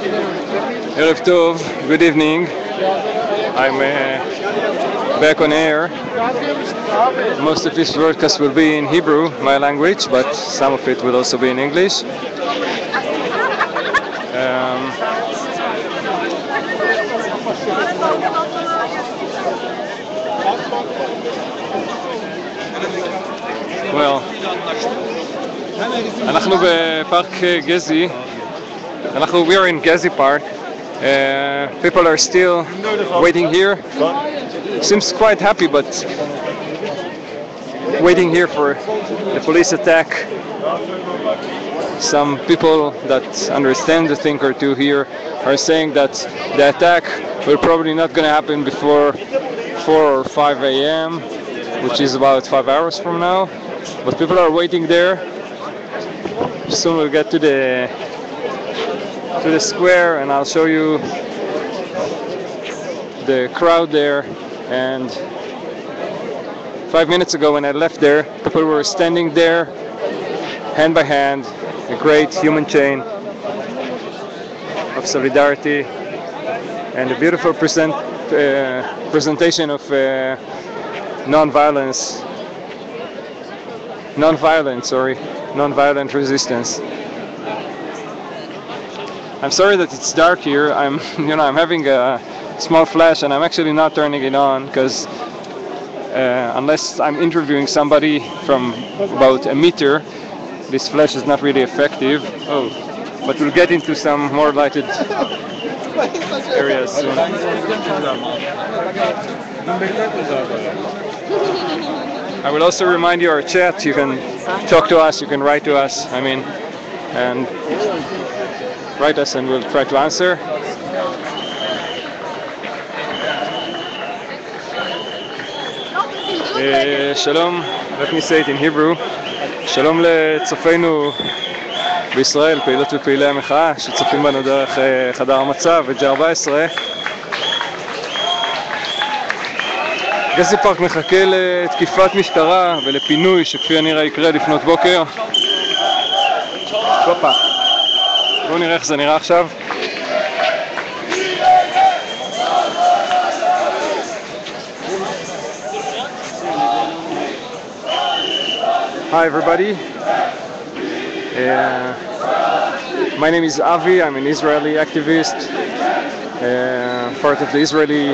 Erev Tov, good evening. I'm uh, back on air. Most of this broadcast will be in Hebrew, my language, but some of it will also be in English. Um, well, אנחנו בפארק גזי, אנחנו, we are in Gezi Park. Uh, people are still waiting here. Seems quite happy, but waiting here for the police attack. Some people that understand the thing or two here are saying that the attack will probably not going to happen before 4 or 5 a.m., which is about 5 hours from now. But people are waiting there. Soon we'll get to the to the square and I'll show you the crowd there. And five minutes ago when I left there people were standing there hand by hand a great human chain of solidarity and a beautiful present, uh, presentation of uh, non-violence non-violent sorry non-violent resistance I'm sorry that it's dark here. I'm, you know, I'm having a small flash and I'm actually not turning it on because uh, unless I'm interviewing somebody from about a meter, this flash is not really effective. Oh, but we'll get into some more lighted areas soon. I will also remind you our chat. You can talk to us. You can write to us. I mean, and write us and we'll try to answer. שלום, let me say it in Hebrew. שלום לצופינו בישראל, פעילות ופעילי המחאה שצופים בנו דרך uh, חדר המצב ו-G14. גזי פארק מחכה לתקיפת משטרה ולפינוי שכפי הנראה יקרה לפנות בוקר. הופה. בואו נראה איך זה נראה עכשיו. Hi everybody. Uh, my name is Avi. I'm an Israeli activist, uh, part of the Israeli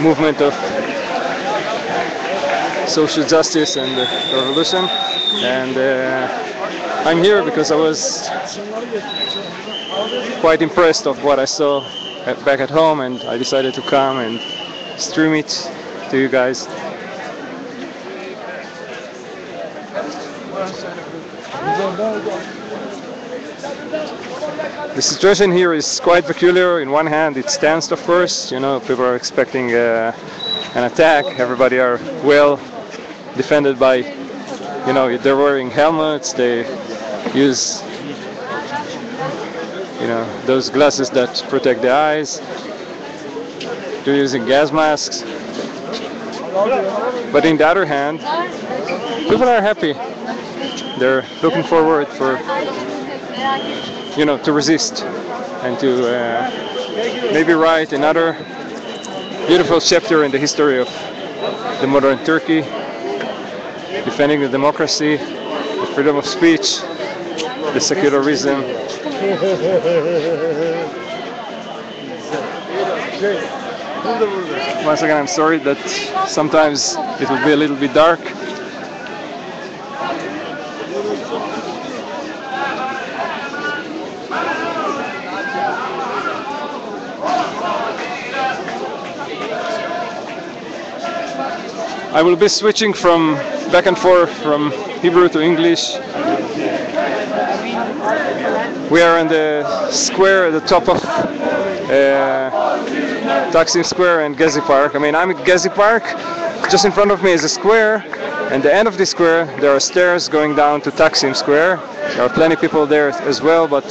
movement of social justice and uh, revolution. And uh, I'm here because I was quite impressed of what I saw at, back at home and I decided to come and stream it to you guys. The situation here is quite peculiar. In one hand, it's tense, of course. You know, people are expecting uh, an attack. Everybody are well defended by, you know, they're wearing helmets. They use, you know, those glasses that protect the eyes. They're using gas masks. But in the other hand, people are happy. They're looking forward for you know, to resist and to uh, maybe write another beautiful chapter in the history of the modern Turkey, defending the democracy, the freedom of speech, the secularism. Once again, I'm sorry that sometimes it will be a little bit dark. I will be switching from back and forth from Hebrew to English. We are in the square at the top of uh, Taksim Square and Gezi Park. I mean, I'm at Gezi Park. Just in front of me is a square, and the end of the square there are stairs going down to Taksim Square. There are plenty of people there as well, but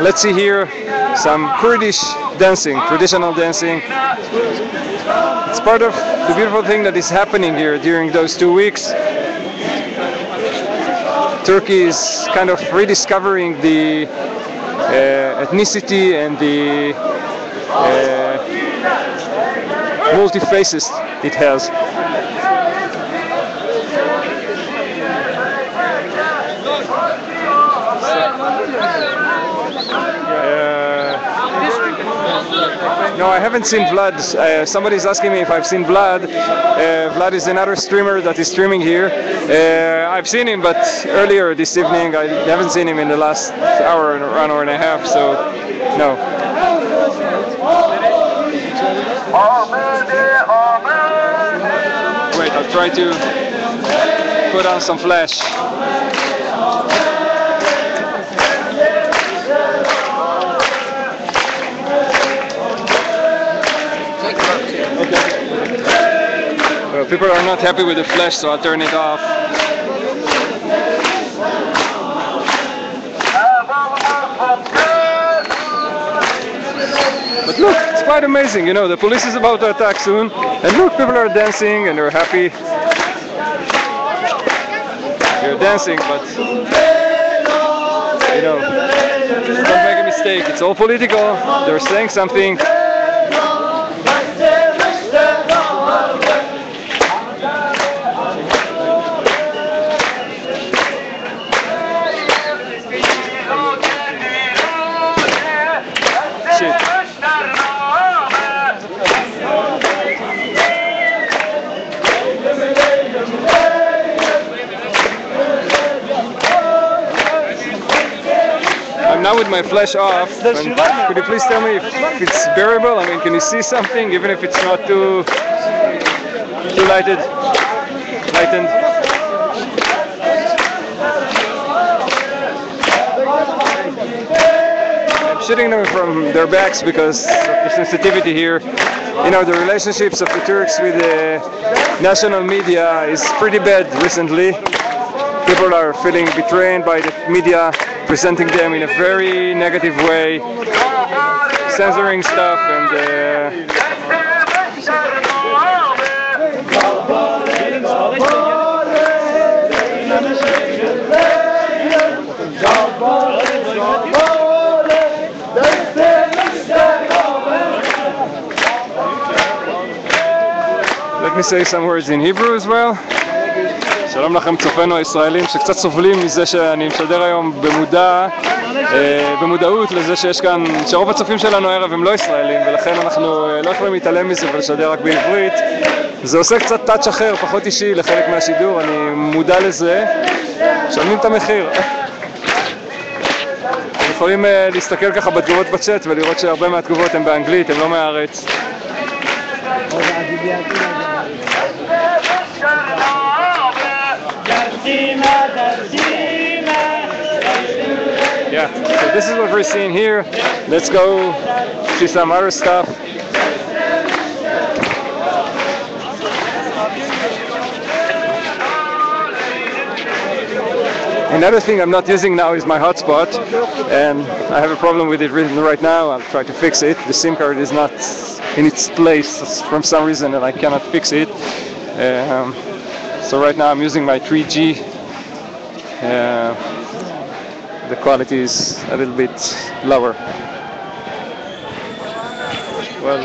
let's see here some Kurdish dancing, traditional dancing. It's part of the beautiful thing that is happening here during those two weeks. Turkey is kind of rediscovering the uh, ethnicity and the uh, multi faces it has. No, I haven't seen Vlad. Uh, somebody's asking me if I've seen Vlad. Uh, Vlad is another streamer that is streaming here. Uh, I've seen him, but earlier this evening. I haven't seen him in the last hour, an hour and a half. So, no. Wait, I'll try to put on some flash. People are not happy with the flash, so I'll turn it off. But look, it's quite amazing, you know, the police is about to attack soon, and look, people are dancing and they're happy. They're dancing, but, you know, don't make a mistake, it's all political, they're saying something, I'm now with my flash off. could you please tell me if, if it's bearable? I mean, can you see something, even if it's not too too lighted, lightened? I'm shooting them from their backs because of the sensitivity here. You know, the relationships of the Turks with the national media is pretty bad recently. People are feeling betrayed by the media, presenting them in a very negative way, censoring stuff and uh, let me say some words in Hebrew as well. שלום לכם צופינו הישראלים שקצת סובלים מזה שאני משדר היום במודע, אה, במודעות לזה שיש כאן, שרוב הצופים שלנו הערב הם לא ישראלים ולכן אנחנו אה, לא יכולים להתעלם מזה ולשדר רק בעברית. זה עושה קצת טאץ' אחר, פחות אישי לחלק מהשידור, אני מודע לזה, משלמים את המחיר. אתם יכולים אה, להסתכל ככה בתגובות בצ'אט ולראות שהרבה מהתגובות הן באנגלית, הן לא מהארץ. This is what we're seeing here. Let's go see some other stuff. Another thing I'm not using now is my hotspot, and I have a problem with it right now. I'll try to fix it. The SIM card is not in its place from some reason, and I cannot fix it. Um, so right now I'm using my 3G. Uh, the quality is a little bit lower. Well,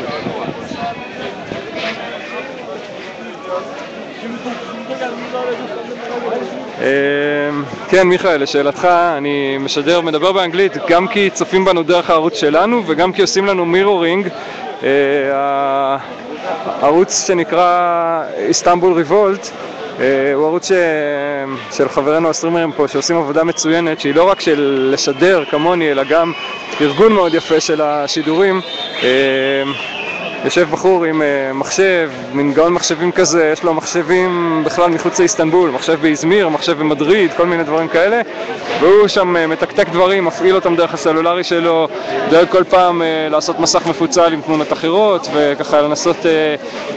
אמ, כן, מיכאל, לשאלתך, אני משדר, מדבר באנגלית גם כי צופים בנו דרך הערוץ שלנו וגם כי עושים לנו מירורינג. אה, הערוץ שנקרא איסטנבול ריבולט הוא ערוץ ש... של חברינו הסטרימרים פה שעושים עבודה מצוינת שהיא לא רק של לשדר כמוני אלא גם ארגון מאוד יפה של השידורים. אה, יושב בחור עם uh, מחשב, מין גאון מחשבים כזה, יש לו מחשבים בכלל מחוץ לאיסטנבול, מחשב באזמיר, מחשב במדריד, כל מיני דברים כאלה והוא שם uh, מתקתק דברים, מפעיל אותם דרך הסלולרי שלו, דואג כל פעם uh, לעשות מסך מפוצל עם תמונות אחרות וככה לנסות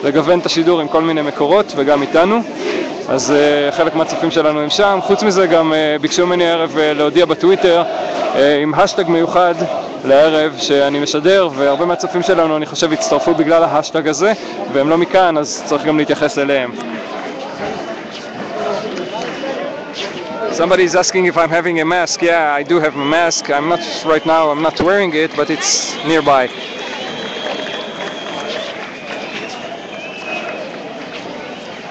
לגוון את השידור עם כל מיני מקורות וגם איתנו. אז חלק מהצופים שלנו הם שם, חוץ מזה גם ביקשו ממני הערב להודיע בטוויטר עם השטג מיוחד לערב שאני משדר והרבה מהצופים שלנו אני חושב הצטרפו בגלל ההשטג הזה והם לא מכאן אז צריך גם להתייחס אליהם. Somebody is asking if I'm having a mask. Yeah, I do have a mask. I'm not right now. I'm not wearing it, but it's nearby.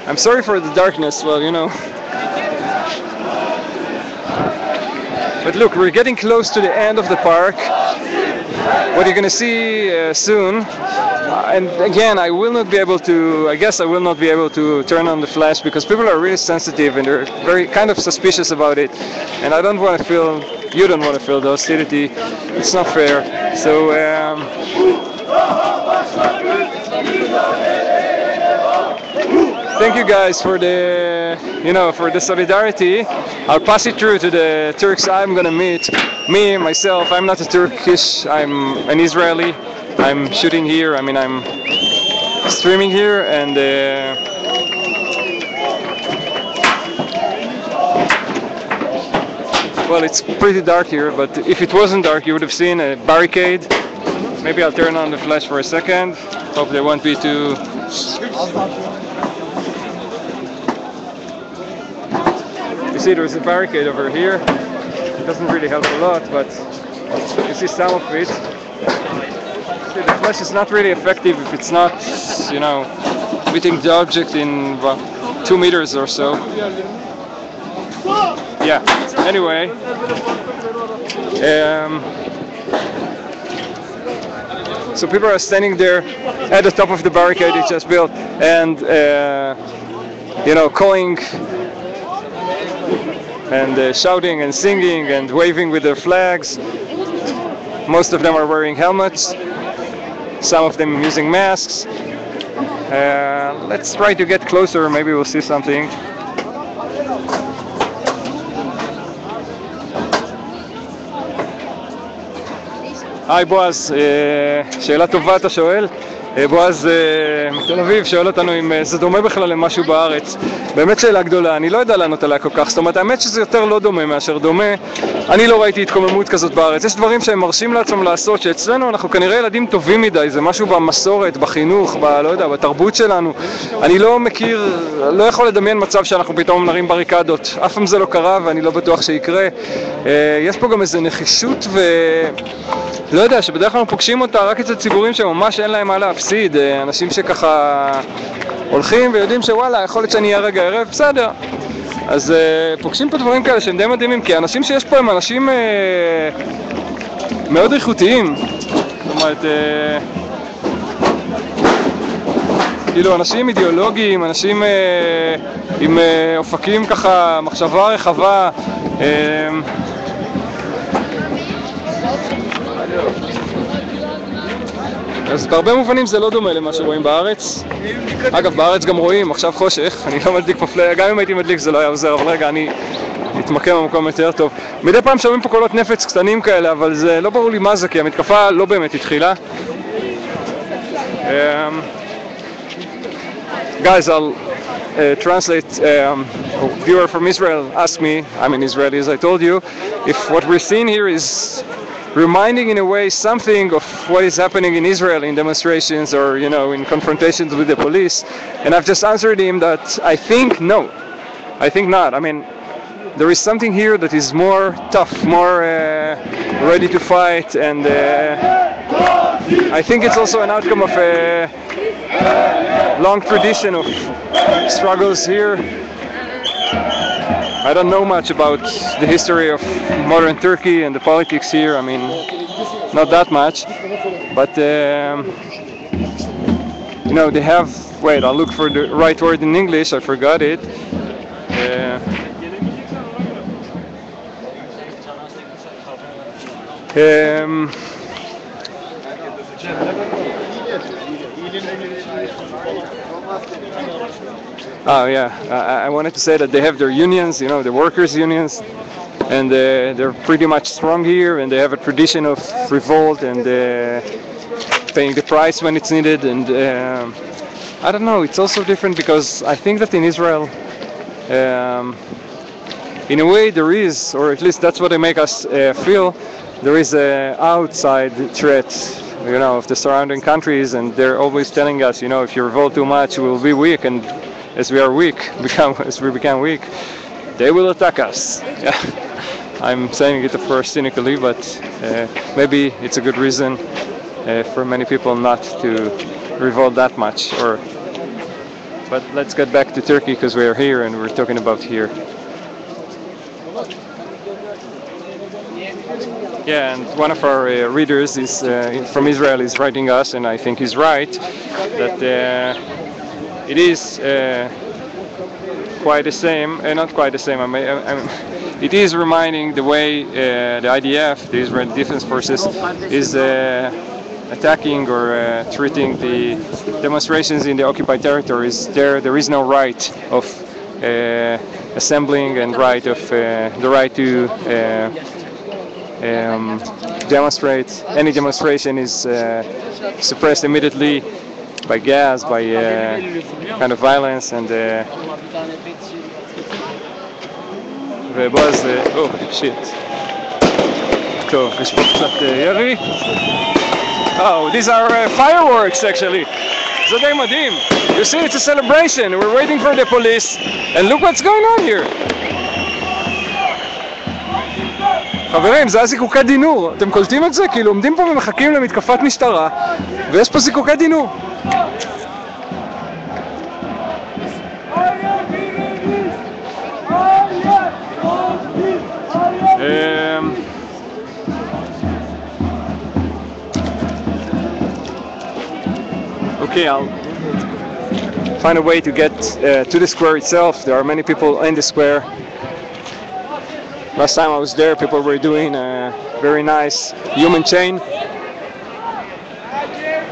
I'm sorry for the darkness. Well, you know. But look, we're getting close to the end of the park. What you're gonna see uh, soon, uh, and again, I will not be able to. I guess I will not be able to turn on the flash because people are really sensitive and they're very kind of suspicious about it, and I don't want to feel. You don't want to feel the hostility. It's not fair. So. Um, thank you guys for the you know for the solidarity. I'll pass it through to the turks i'm gonna meet. Me myself i'm not a turkish i'm an israeli. I'm shooting here i mean i'm streaming here and uh, well it's pretty dark here but if it wasn't dark you would have seen a barricade. Maybe i'll turn on the flash for a second. Hope there won't be too see there's a barricade over here. It doesn't really help a lot, but you see some of it. See, the flash is not really effective if it's not, you know, hitting the object in about two meters or so. Yeah, anyway. Um, so people are standing there at the top of the barricade they just built and, uh, you know, calling and uh, shouting and singing and waving with their flags. Most of them are wearing helmets, some of them using masks. Uh, let's try to get closer, maybe we'll see something. היי בועז, שאלה טובה אתה שואל. בועז מתל אביב שואל אותנו אם זה דומה בכלל למשהו בארץ. באמת שאלה גדולה, אני לא יודע לענות עליה כל כך, זאת אומרת האמת שזה יותר לא דומה מאשר דומה. אני לא ראיתי התקוממות כזאת בארץ, יש דברים שהם מרשים לעצמם לעשות, שאצלנו אנחנו כנראה ילדים טובים מדי, זה משהו במסורת, בחינוך, ב... לא יודע, בתרבות שלנו. אני לא מכיר, לא יכול לדמיין מצב שאנחנו פתאום נרים בריקדות, אף פעם זה לא קרה ואני לא בטוח שיקרה. יש פה גם איזה נחישות ו... לא יודע, שבדרך כלל פוגשים אותה רק אצל ציבורים שממש אין להם מה להפסיד, אנשים שככה הולכים ויודעים שוואלה, יכול להיות שאני אהיה רגע ערב, בסדר. אז uh, פוגשים פה דברים כאלה שהם די מדהימים, כי האנשים שיש פה הם אנשים uh, מאוד איכותיים. זאת אומרת, uh, כאילו אנשים אידיאולוגיים, אנשים uh, עם uh, אופקים ככה, מחשבה רחבה. Uh, אז בהרבה מובנים זה לא דומה למה שרואים בארץ. אגב, בארץ גם רואים, עכשיו חושך, אני לא מדליק פלייר, גם אם הייתי מדליק זה לא היה עוזר, אבל רגע, אני אתמקם במקום יותר טוב. מדי פעם שומעים פה קולות נפץ קטנים כאלה, אבל זה לא ברור לי מה זה, כי המתקפה לא באמת התחילה. Um, guys, I'll uh, translate. Um, a viewer from Israel asked me, I'm an Israeli as I told you, if what we're seeing here is reminding in a way something of what is happening in Israel in demonstrations or you know in confrontations with the police. And I've just answered him that I think no. I think not. I mean there is something here that is more tough more uh, ready to fight and uh, I think it's also an outcome of a long tradition of struggles here I don't know much about the history of modern Turkey and the politics here. I mean, not that much. But, um, you know, they have. Wait, I'll look for the right word in English. I forgot it. Uh, um, Oh yeah, I, I, wanted to say that they have their unions, you know, the workers' unions, and uh, they're pretty much strong here, and they have a tradition of revolt and uh, paying the price when it's needed. And um, I don't know, it's also different because I think that in Israel, um, in a way, there is, or at least that's what they make us uh, feel, there is a outside threat you know, of the surrounding countries, and they're always telling us, you know, if you revolt too much, we'll be weak, and as we are weak, become as we become weak, they will attack us. I'm saying it of course cynically, but uh, maybe it's a good reason uh, for many people not to revolt that much. Or, but let's get back to Turkey because we're here and we're talking about here. Yeah, and one of our uh, readers is uh, from Israel is writing us, and I think he's right that uh, it is uh, quite the same, uh, not quite the same. I mean, I mean, it is reminding the way uh, the IDF, the Israel Defense Forces, is uh, attacking or uh, treating the demonstrations in the occupied territories. There, there is no right of uh, assembling and right of the right to. Um, demonstrate any demonstration is suppressed immediately by gas, by uh, kind of violence and uh, ובועז, או, שיט. טוב, יש פה קצת uh, ירי. Oh, these are uh, fireworks actually. זה די מדהים. You see, it's a celebration. We're waiting for the police, and look what's going on here. חברים, זה היה זיקוקי דינור. אתם קולטים את זה? כאילו עומדים פה ומחכים למתקפת משטרה, ויש פה זיקוקי דינור. Okay, I'll find a way to get uh, to the square itself. There are many people in the square. Last time I was there, people were doing a very nice human chain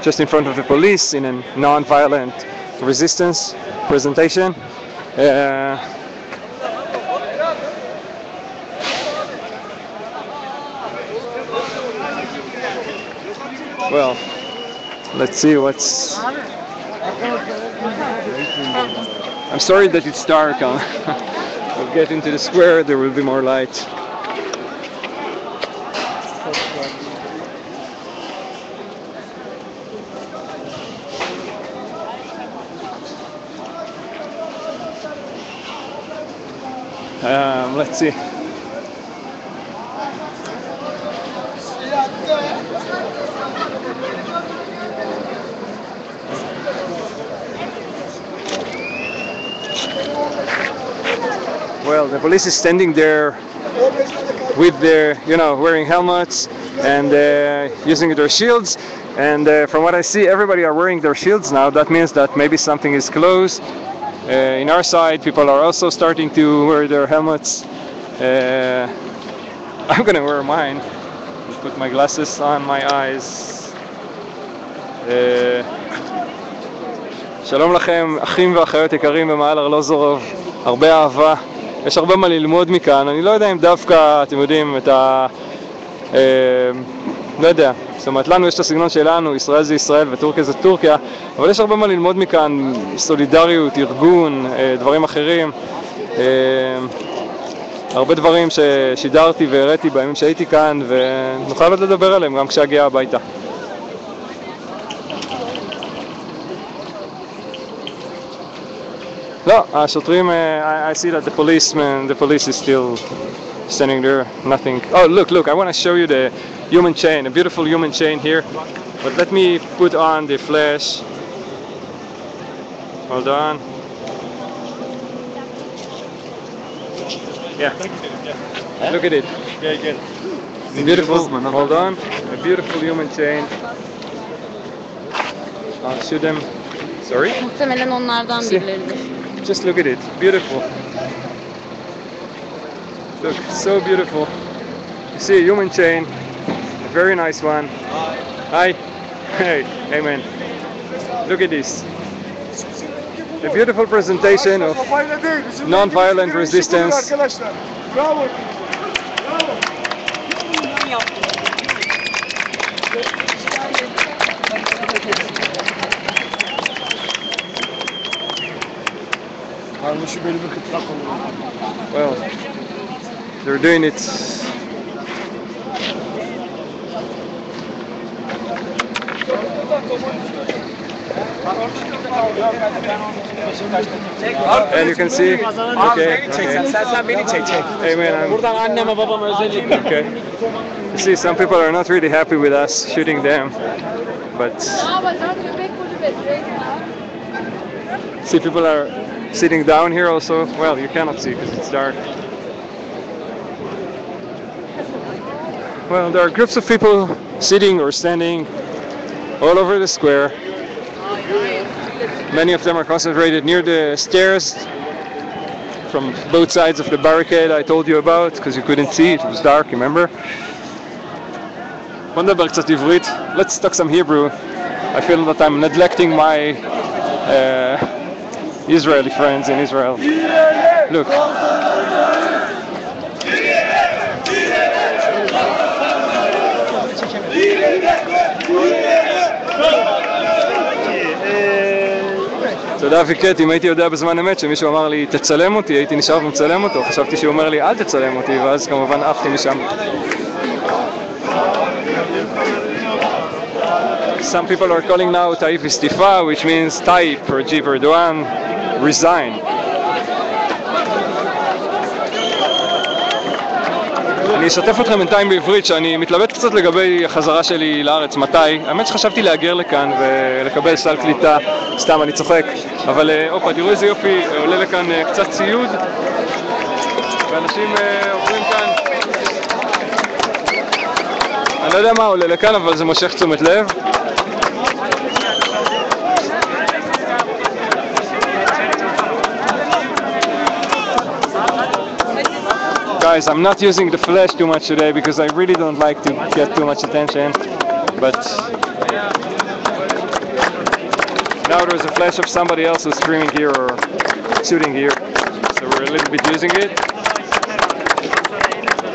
just in front of the police in a non-violent resistance presentation. Uh, well, let's see what's. I'm sorry that it's dark. Huh? we'll get into the square, there will be more light. Um, let's see. Well, the police is standing there with their, you know, wearing helmets and uh, using their shields. And uh, from what I see, everybody are wearing their shields now. That means that maybe something is close. Uh, in our side, people are also starting to wear their helmets. Uh, I'm gonna wear mine. Put my glasses on my eyes. Uh, שלום לכם, אחים ואחיות יקרים במעל ארלוזורוב, הרבה אהבה. יש הרבה מה ללמוד מכאן, אני לא יודע אם דווקא, אתם יודעים, את ה... אה, לא יודע, זאת אומרת, לנו יש את הסגנון שלנו, ישראל זה ישראל וטורקיה זה טורקיה, אבל יש הרבה מה ללמוד מכאן, סולידריות, ארגון, אה, דברים אחרים. אה, הרבה דברים ששידרתי והראיתי בימים שהייתי כאן, ונוכל עוד לדבר עליהם גם כשאגיע הביתה. לא, השוטרים, uh, I, I see that the policeman, the police is still standing there, nothing. Oh, look, look, I want to show you the human chain, a beautiful human chain here. But let me put on the flash. Hold on. Yeah. Look at it. Yeah, good. Beautiful. Hold on. A beautiful human chain. I'll show them. Sorry? Muhtemelen onlardan Si- birileridir. Just look at it. Beautiful. Look, so beautiful. You see a human chain. A very nice one. Hi. Hey. Hey man. Look at this. A beautiful presentation of Non-violent resistance. Bravo. Karmaşı bölümü kıtlak olur. well they're doing it And you can see, okay, okay. sen beni çek çek. Hey man, I'm, Buradan anneme babama özellikle. okay. You see, some people are not really happy with us shooting them, but Aber dann Köpek kulübesi. see, people are sitting down here also. Well, you cannot see because it's dark. Well, there are groups of people sitting or standing all over the square. Many of them are concentrated near the stairs from both sides of the barricade I told you about because you couldn't see, it was dark, remember? בוא נדבר קצת עברית. Let's talk some Hebrew. I feel that I'm neglecting my uh, Israeli friends in Israel. Look. תודה ויקט, אם הייתי יודע בזמן אמת שמישהו אמר לי תצלם אותי, הייתי נשאר ומצלם אותו, חשבתי שהוא אומר לי אל תצלם אותי, ואז כמובן עפתי משם. Some people are calling now Taif Istifa, which means Tayyip Jib Erdogan, resign. אני אשתף אתכם בינתיים בעברית שאני מתלבט קצת לגבי החזרה שלי לארץ, מתי. האמת שחשבתי להגר לכאן ולקבל סל קליטה, סתם אני צוחק. אבל אה, הופה, תראו איזה יופי, אה, עולה לכאן אה, קצת ציוד, ואנשים עוברים כאן. אני לא יודע מה עולה לכאן, אבל זה מושך תשומת לב. Guys, I'm not using the flash too much today because I really don't like to get too much attention. But now there's a flash of somebody else who's streaming here or shooting here, so we're a little bit using it.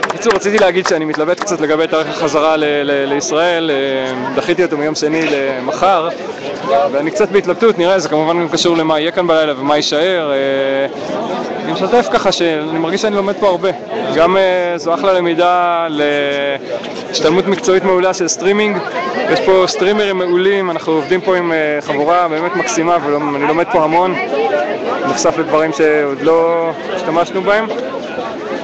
בקיצור, רציתי להגיד שאני מתלבט קצת לגבי תאריך החזרה לישראל, אה, דחיתי אותו מיום שני למחר, ואני קצת בהתלבטות, נראה, זה כמובן גם קשור למה יהיה כאן בלילה ומה יישאר. אה, אני משתף ככה שאני מרגיש שאני לומד פה הרבה. גם אה, זו אחלה למידה להשתלמות מקצועית מעולה של סטרימינג. יש פה סטרימרים מעולים, אנחנו עובדים פה עם אה, חבורה באמת מקסימה ואני לומד פה המון. נחשף לדברים שעוד לא השתמשנו בהם.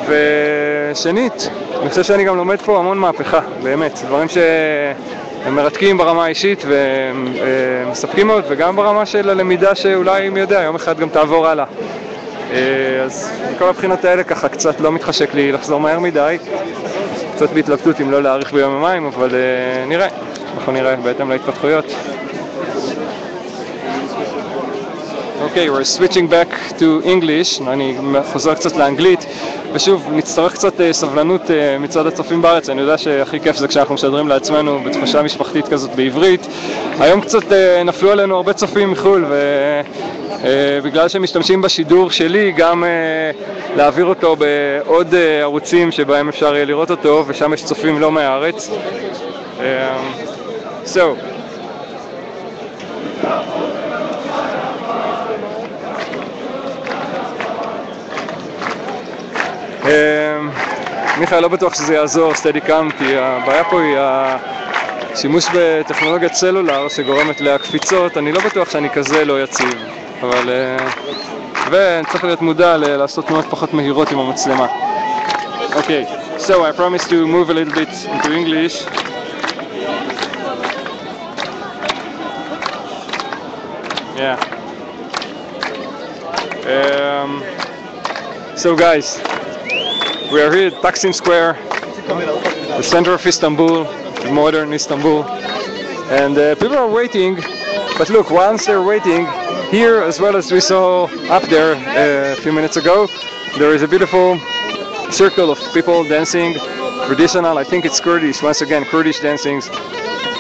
ושנית, אני חושב שאני גם לומד פה המון מהפכה, באמת, דברים שהם מרתקים ברמה האישית ומספקים מאוד, וגם ברמה של הלמידה שאולי, מי יודע, יום אחד גם תעבור הלאה. אה, אז מכל הבחינות האלה ככה קצת לא מתחשק לי לחזור מהר מדי, קצת בהתלבטות אם לא להאריך ביום יומיים, אבל אה, נראה, אנחנו נראה בהתאם להתפתחויות. אוקיי, we're switching back to English, אני חוזר קצת לאנגלית, ושוב, נצטרך קצת אה, סבלנות אה, מצד הצופים בארץ, אני יודע שהכי כיף זה כשאנחנו משדרים לעצמנו בתחושה משפחתית כזאת בעברית. היום קצת אה, נפלו עלינו הרבה צופים מחו"ל, ובגלל שהם משתמשים בשידור שלי, גם להעביר אותו בעוד ערוצים שבהם אפשר יהיה לראות אותו, ושם יש צופים לא מהארץ. So, מיכאל, לא בטוח שזה יעזור, סטדיקאם, כי הבעיה פה היא השימוש בטכנולוגיית סלולר שגורמת להקפיצות, אני לא בטוח שאני כזה לא יציב, אבל... אה, ואני צריך להיות מודע לעשות תנועות פחות מהירות עם המצלמה. אוקיי, so I promise to move a little bit into English. Yeah. We are here at Taksim Square, the center of Istanbul, modern Istanbul, and uh, people are waiting. But look, once they're waiting, here as well as we saw up there uh, a few minutes ago, there is a beautiful circle of people dancing, traditional. I think it's Kurdish. Once again, Kurdish dancings.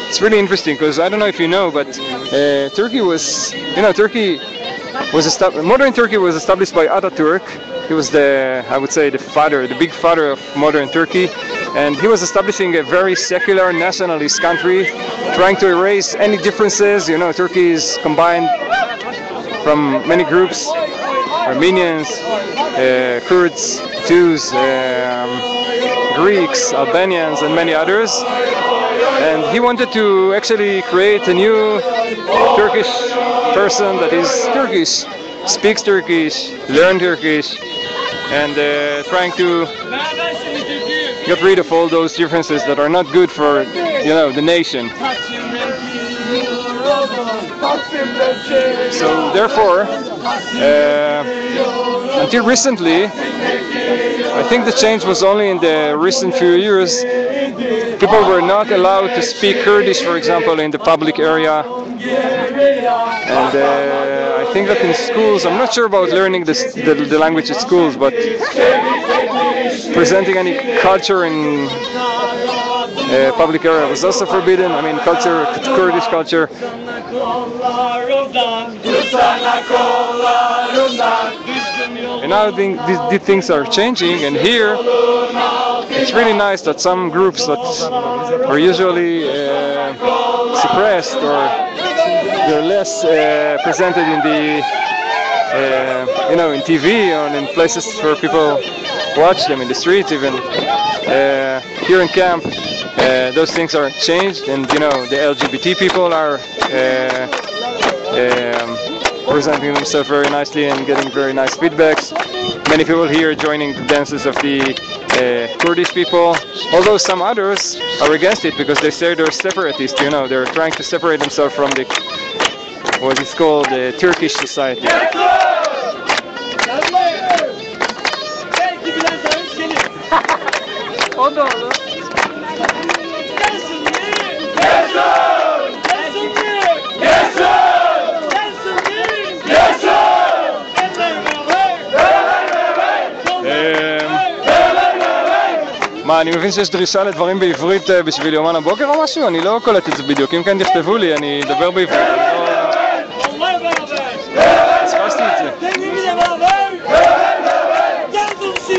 It's really interesting because I don't know if you know, but uh, Turkey was, you know, Turkey was. Modern Turkey was established by Ataturk. He was the, I would say, the father, the big father of modern Turkey, and he was establishing a very secular nationalist country, trying to erase any differences. You know, Turkey is combined from many groups: Armenians, uh, Kurds, Jews, um, Greeks, Albanians, and many others. And he wanted to actually create a new Turkish person that is Turkish, speaks Turkish, learn Turkish, and uh, trying to get rid of all those differences that are not good for you know the nation. So therefore, uh, until recently, I think the change was only in the recent few years. People were not allowed to speak Kurdish, for example, in the public area. And uh, think that in schools, I'm not sure about learning this, the, the language at schools, but presenting any culture in uh, public area was also forbidden. I mean, culture, Kurdish culture. And now these, these things are changing, and here it's really nice that some groups that are usually uh, suppressed or they're less uh, presented in the uh, you know in TV or in places where people watch them in the streets even. Uh, here in camp uh, those things are changed and you know the LGBT people are uh, um, presenting themselves very nicely and getting very nice feedbacks. Many people here joining the dances of the uh, Kurdish people. Although some others are against it because they say they're separatists you know they're trying to separate themselves from the what is called the Turkish society אני מבין שיש דרישה לדברים בעברית אה, בשביל יומן הבוקר או משהו? אני לא קולט את זה בדיוק. אם כן תכתבו לי, אני אדבר בעברית.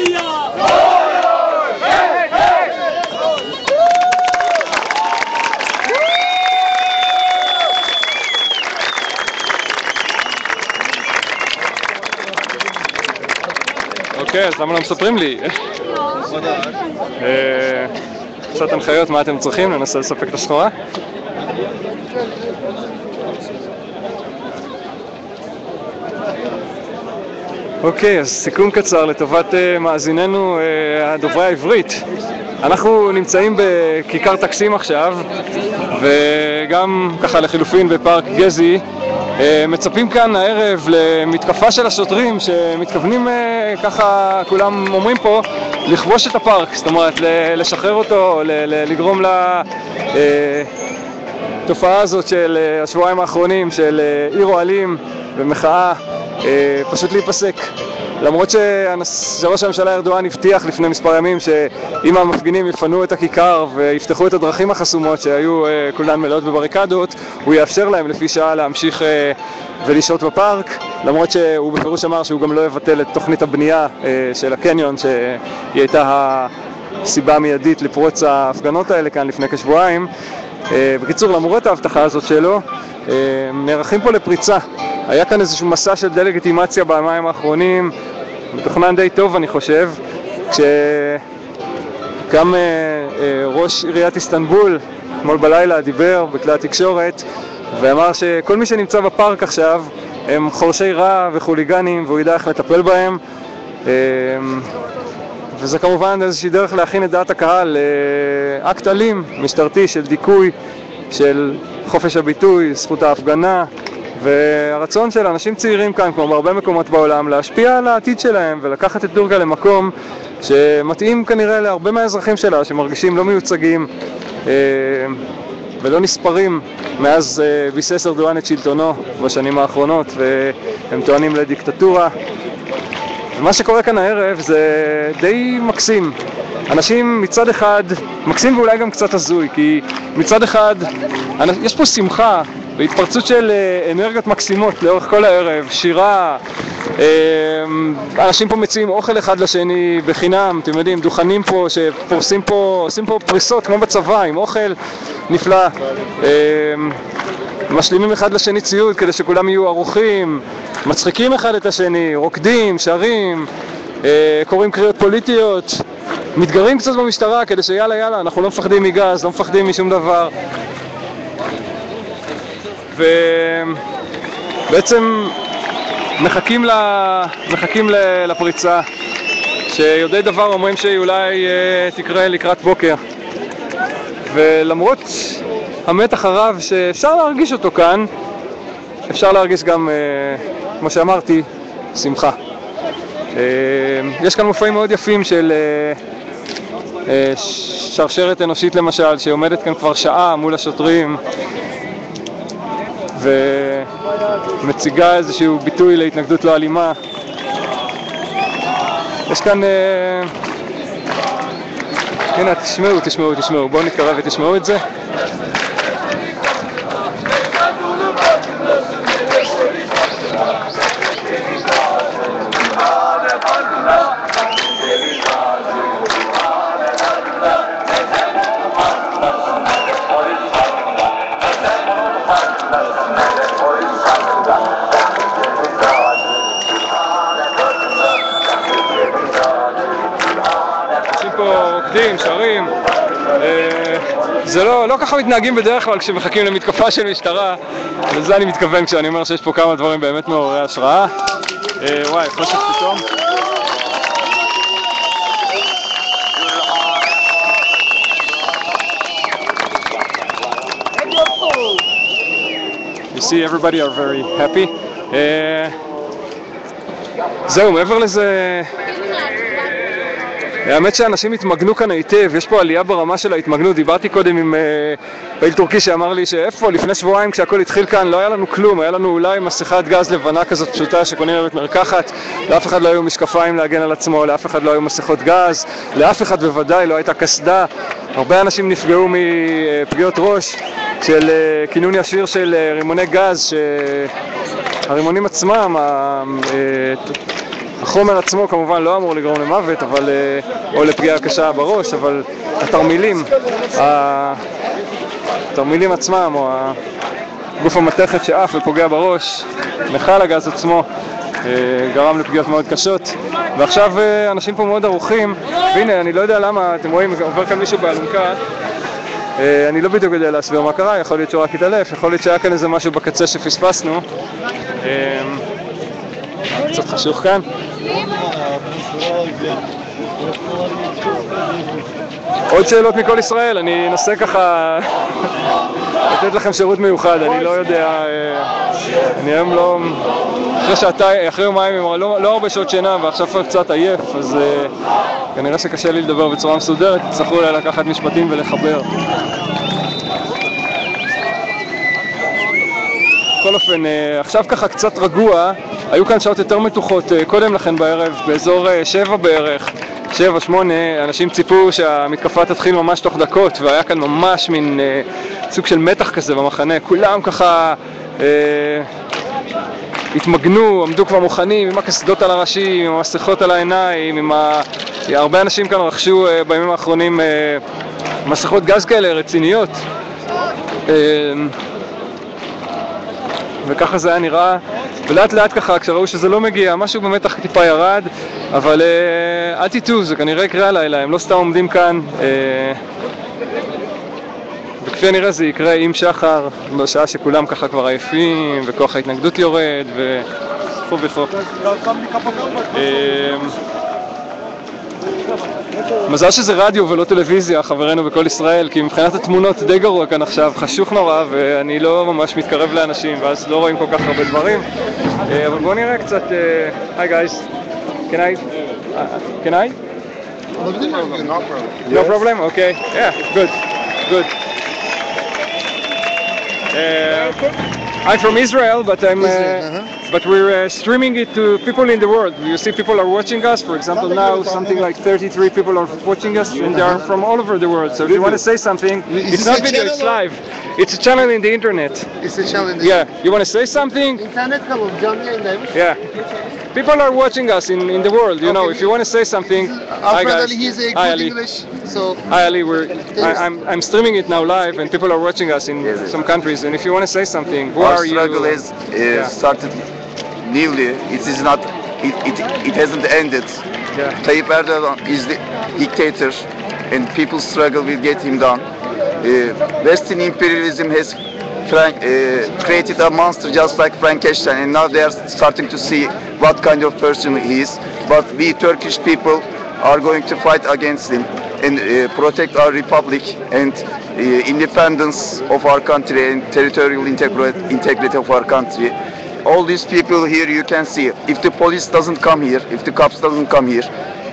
לא... אוקיי, אז למה לא מספרים לי? אה, קצת הנחיות מה אתם צריכים, ננסה לספק את הסחורה. אוקיי, אז סיכום קצר לטובת אה, מאזיננו אה, דוברי העברית. אנחנו נמצאים בכיכר טקסים עכשיו, וגם ככה לחילופין בפארק גזי. אה, מצפים כאן הערב למתקפה של השוטרים שמתכוונים אה, ככה, כולם אומרים פה, לכבוש את הפארק, זאת אומרת לשחרר אותו, לגרום לתופעה הזאת של אה, השבועיים האחרונים של אה, עיר אוהלים ומחאה. אה, פשוט להיפסק. למרות שראש הממשלה ארדואן הבטיח לפני מספר ימים שאם המפגינים יפנו את הכיכר ויפתחו את הדרכים החסומות שהיו אה, כולן מלאות בבריקדות, הוא יאפשר להם לפי שעה להמשיך אה, ולשהות בפארק, למרות שהוא בפירוש אמר שהוא גם לא יבטל את תוכנית הבנייה אה, של הקניון שהיא הייתה הסיבה המיידית לפרוץ ההפגנות האלה כאן לפני כשבועיים. אה, בקיצור, למרות ההבטחה הזאת שלו, אה, נערכים פה לפריצה. היה כאן איזשהו מסע של דה-לגיטימציה ביומיים האחרונים, מתוכנן די טוב אני חושב, כשגם אה, ראש עיריית איסטנבול אתמול בלילה דיבר בכלי התקשורת ואמר שכל מי שנמצא בפארק עכשיו הם חורשי רע וחוליגנים והוא ידע איך לטפל בהם. וזה כמובן איזושהי דרך להכין את דעת הקהל לאקט אלים, משטרתי של דיכוי, של חופש הביטוי, זכות ההפגנה והרצון של אנשים צעירים כאן, כמו בהרבה מקומות בעולם, להשפיע על העתיד שלהם ולקחת את טורקיה למקום שמתאים כנראה להרבה מהאזרחים שלה שמרגישים לא מיוצגים אה, ולא נספרים מאז אה, ביסס ארדואן את שלטונו בשנים האחרונות והם טוענים לדיקטטורה ומה שקורה כאן הערב זה די מקסים. אנשים מצד אחד, מקסים ואולי גם קצת הזוי, כי מצד אחד יש פה שמחה והתפרצות של אה, אנרגיות מקסימות לאורך כל הערב, שירה, אה, אנשים פה מציעים אוכל אחד לשני בחינם, אתם יודעים, דוכנים פה שפורסים פה, עושים פה פריסות כמו בצבא עם אוכל נפלא. אה, משלימים אחד לשני ציוד כדי שכולם יהיו ערוכים, מצחיקים אחד את השני, רוקדים, שרים, אה, קוראים קריאות פוליטיות, מתגרים קצת במשטרה כדי שיאללה יאללה, אנחנו לא מפחדים מגז, לא מפחדים משום דבר. ובעצם מחכים, ל... מחכים ל... לפריצה, שיודעי דבר אומרים שהיא אולי אה, תקרה לקראת בוקר. ולמרות המתח הרב שאפשר להרגיש אותו כאן, אפשר להרגיש גם, אה, כמו שאמרתי, שמחה. אה, יש כאן מופעים מאוד יפים של אה, אה, שרשרת אנושית למשל, שעומדת כאן כבר שעה מול השוטרים ומציגה איזשהו ביטוי להתנגדות לא אלימה. יש כאן... הנה, תשמעו, תשמעו, תשמעו. בואו נתקרב ותשמעו את זה. זה לא, לא ככה מתנהגים בדרך כלל כשמחכים למתקפה של משטרה. לזה אני מתכוון כשאני אומר שיש פה כמה דברים באמת מעוררי השראה. אה, וואי, חושך פתאום. See everybody are very happy. אה, זהו, מעבר לזה, האמת שאנשים התמגנו כאן היטב, יש פה עלייה ברמה של ההתמגנות. דיברתי קודם עם אה, פעיל טורקי שאמר לי שאיפה, לפני שבועיים כשהכל התחיל כאן לא היה לנו כלום, היה לנו אולי מסכת גז לבנה כזאת פשוטה שקונים בבית מרקחת, לאף אחד לא היו משקפיים להגן על עצמו, לאף אחד לא היו מסכות גז, לאף אחד בוודאי לא הייתה קסדה. הרבה אנשים נפגעו מפגיעות ראש של אה, כינון ישיר של אה, רימוני גז, שהרימונים עצמם, החומר עצמו כמובן לא אמור לגרום למוות, אבל, אה, או לפגיעה קשה בראש, אבל התרמילים, התרמילים עצמם, או הגוף המתכת שעף ופוגע בראש, מכל הגז עצמו, אה, גרם לפגיעות מאוד קשות. ועכשיו אה, אנשים פה מאוד ערוכים, והנה, אני לא יודע למה, אתם רואים, עובר כאן מישהו באלונקה, אני לא בדיוק יודע להסביר מה קרה, יכול להיות שהוא רק התעלף, יכול להיות שהיה כאן איזה משהו בקצה שפספסנו. קצת חשוך כאן. עוד שאלות מכל ישראל, אני אנסה ככה לתת לכם שירות מיוחד, אני לא יודע, אה, אני היום לא, אחרי שעתיים, אחרי יומיים, לא, לא הרבה שעות שינה ועכשיו כבר קצת עייף, אז אה, כנראה שקשה לי לדבר בצורה מסודרת, תצטרכו אולי לקחת משפטים ולחבר. בכל אופן, אה, עכשיו ככה קצת רגוע, היו כאן שעות יותר מתוחות אה, קודם לכן בערב, באזור אה, שבע בערך, שבע, שמונה, אנשים ציפו שהמתקפה תתחיל ממש תוך דקות, והיה כאן ממש מין סוג של מתח כזה במחנה, כולם ככה התמגנו, עמדו כבר מוכנים עם הקסדות על הראשים, עם המסכות על העיניים, עם ה... הרבה אנשים כאן רכשו אה, בימים האחרונים אה, מסכות גז כאלה רציניות. אה, וככה זה היה נראה, ולאט לאט ככה, כשראו שזה לא מגיע, משהו במתח טיפה ירד, אבל אה, אל תטעו, זה כנראה יקרה הלילה, הם לא סתם עומדים כאן, אה, וכפי הנראה זה יקרה עם שחר, בשעה שכולם ככה כבר עייפים, וכוח ההתנגדות יורד, וכו' וכו'. אה, מזל שזה רדיו ולא טלוויזיה, חברינו בכל ישראל, כי מבחינת התמונות די גרוע כאן עכשיו, חשוך נורא, ואני לא ממש מתקרב לאנשים, ואז לא רואים כל כך הרבה דברים. אה, אבל בואו נראה קצת... היי גייס, can I... uh, can I? No problem, okay. Yeah, good, good. Uh, I'm from Israel, but I'm uh, but we're uh, streaming it to people in the world. You see, people are watching us. For example, now something like 33 people are watching us, and they are from all over the world. So if you want to say something, it's not a video, it's live. It's a channel in the internet. It's a challenge. Yeah, you want to say something? İnternet kanalı canlı yayındaymış. Yeah. People are watching us in, in the world. You know, if you want to say something, hi Alfred guys. Ali, he's a Hi Ali. English, so Hi Ali, we're I, I'm I'm streaming it now live, and people are watching us in Yes, yes. some countries. And if you want to say something, who Our are you? struggle is uh, Yeah. started newly. It is not. It, it, it hasn't ended. Yeah. Tayyip Erdogan is the dictator, and people's struggle will get him down. Uh, Western imperialism has Frank, uh, created a monster just like Frankenstein, and now they are starting to see what kind of person he is. But we Turkish people are going to fight against him and uh, protect our republic and uh, independence of our country and territorial integrity of our country. All these people here you can see. If the police doesn't come here, if the cops doesn't come here,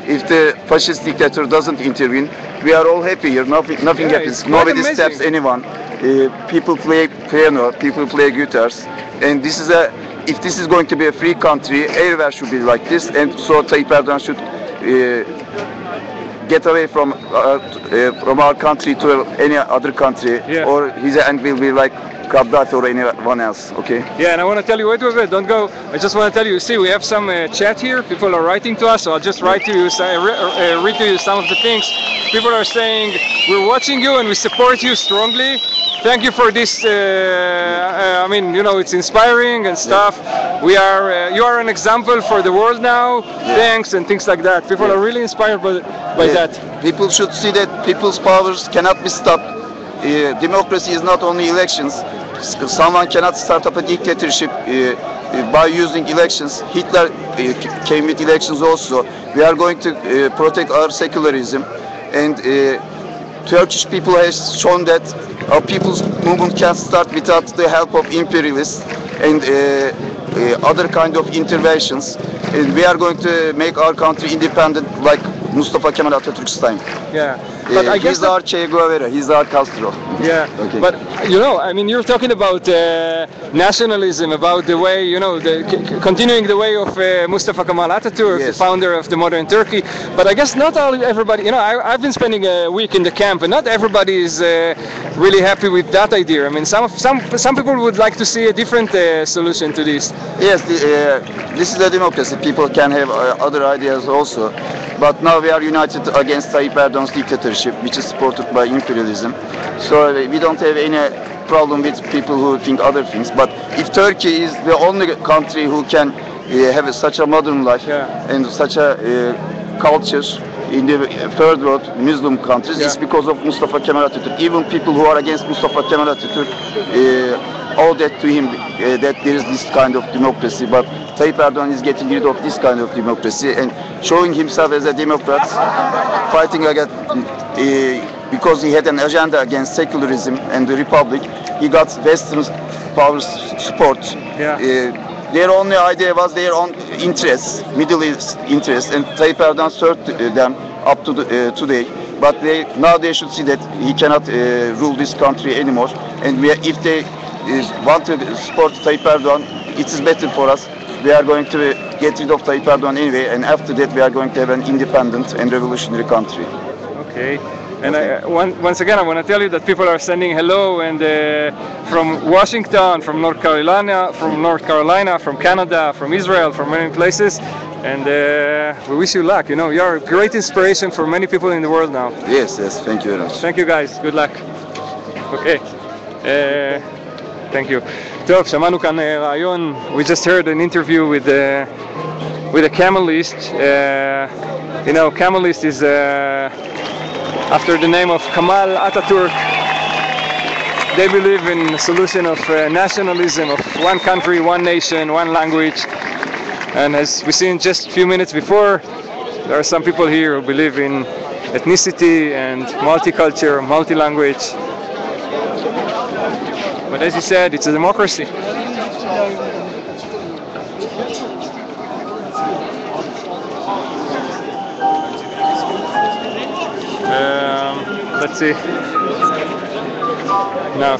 if the fascist dictator doesn't intervene, we are all happy here. Nothing, nothing Yeah, happens. Nobody amazing. stabs anyone. Uh, people play piano, people play guitars, and this is a. If this is going to be a free country, everywhere should be like this, and so Tayyip Erdogan should uh, get away from uh, uh, from our country to any other country, Yeah. or his end will be like Gaddafi or anyone else. Okay. Yeah, and I want to tell you, wait, wait, wait, don't go. I just want to tell you, see, we have some uh, chat here. People are writing to us, so I'll just write to you, uh, re- uh, read to you some of the things. People are saying, we're watching you and we support you strongly. Thank you for this. Uh, uh, I mean, you know, it's inspiring and stuff. We are, uh, you are an example for the world now. Thanks and things like that. People are really inspired by, by Yeah. that. People should see that people's powers cannot be stopped. Uh, democracy is not only elections. Someone cannot start up a dictatorship uh, uh, by using elections. Hitler c- came with elections also. We are going to protect our secularism. And Turkish people has shown that our people's movement can start without the help of imperialists and other kind of interventions. And we are going to make our country independent like Mustafa Kemal Atatürk's time. Yeah. But Uh, I guess he's our Che Guevara, he's our Castro. Yeah, Okay. but you know, I mean, you're talking about uh, nationalism, about the way, you know, the continuing the way of uh, Mustafa Kemal Atatürk, the founder of the modern Turkey. But I guess not all everybody, you know, I, I've been spending a week in the camp, and not everybody is uh, really happy with that idea. I mean, some some some people would like to see a different uh, solution to this. Yes, the, uh, this is a democracy. People can have uh, other ideas also. But now we are united against Tayyip Erdogan's dictatorship, which is supported by imperialism. So we don't have any problem with people who think other things. But if Turkey is the only country who can uh, have such a modern life Yeah. and such a uh, culture in the third world Muslim countries, it's Yeah. because of Mustafa Kemal Atatürk. Even people who are against Mustafa Kemal Atatürk uh, owe that to him uh, that there is this kind of democracy. But Tayyip Erdogan is getting rid of this kind of democracy and showing himself as a democrat, fighting against uh, because he had an agenda against secularism and the republic. He got Western powers support. Yeah. Uh, their only idea was their own interests, Middle East interests, and Tayyip Erdogan served uh, them up to the, uh, today. But they now they should see that he cannot uh, rule this country anymore. And we, if they want to support Tayyip Erdogan, it is better for us. We are going to get rid of Tayyip Erdogan anyway, and after that we are going to have an independent and revolutionary country. Okay. And I, one, once again, I want to tell you that people are sending hello and uh, from Washington, from North Carolina, from North Carolina, from Canada, from Israel, from many places. And uh, we wish you luck. You know, you're a great inspiration for many people in the world now. Yes, yes, thank you very much. Thank you guys, good luck. Okay. Uh, Thank you. טוב, שמענו כאן רעיון, we just heard an interview with a, with a Kemalist. Uh, you know, Kemalist is uh, after the name of Kamal Ataturk. They believe in a solution of uh, nationalism, of one country, one nation, one language. And as we seen just a few minutes before, there are some people here who believe in ethnicity and multicultural, multi-language. But as you said, it's a democracy. Um, let's see. No.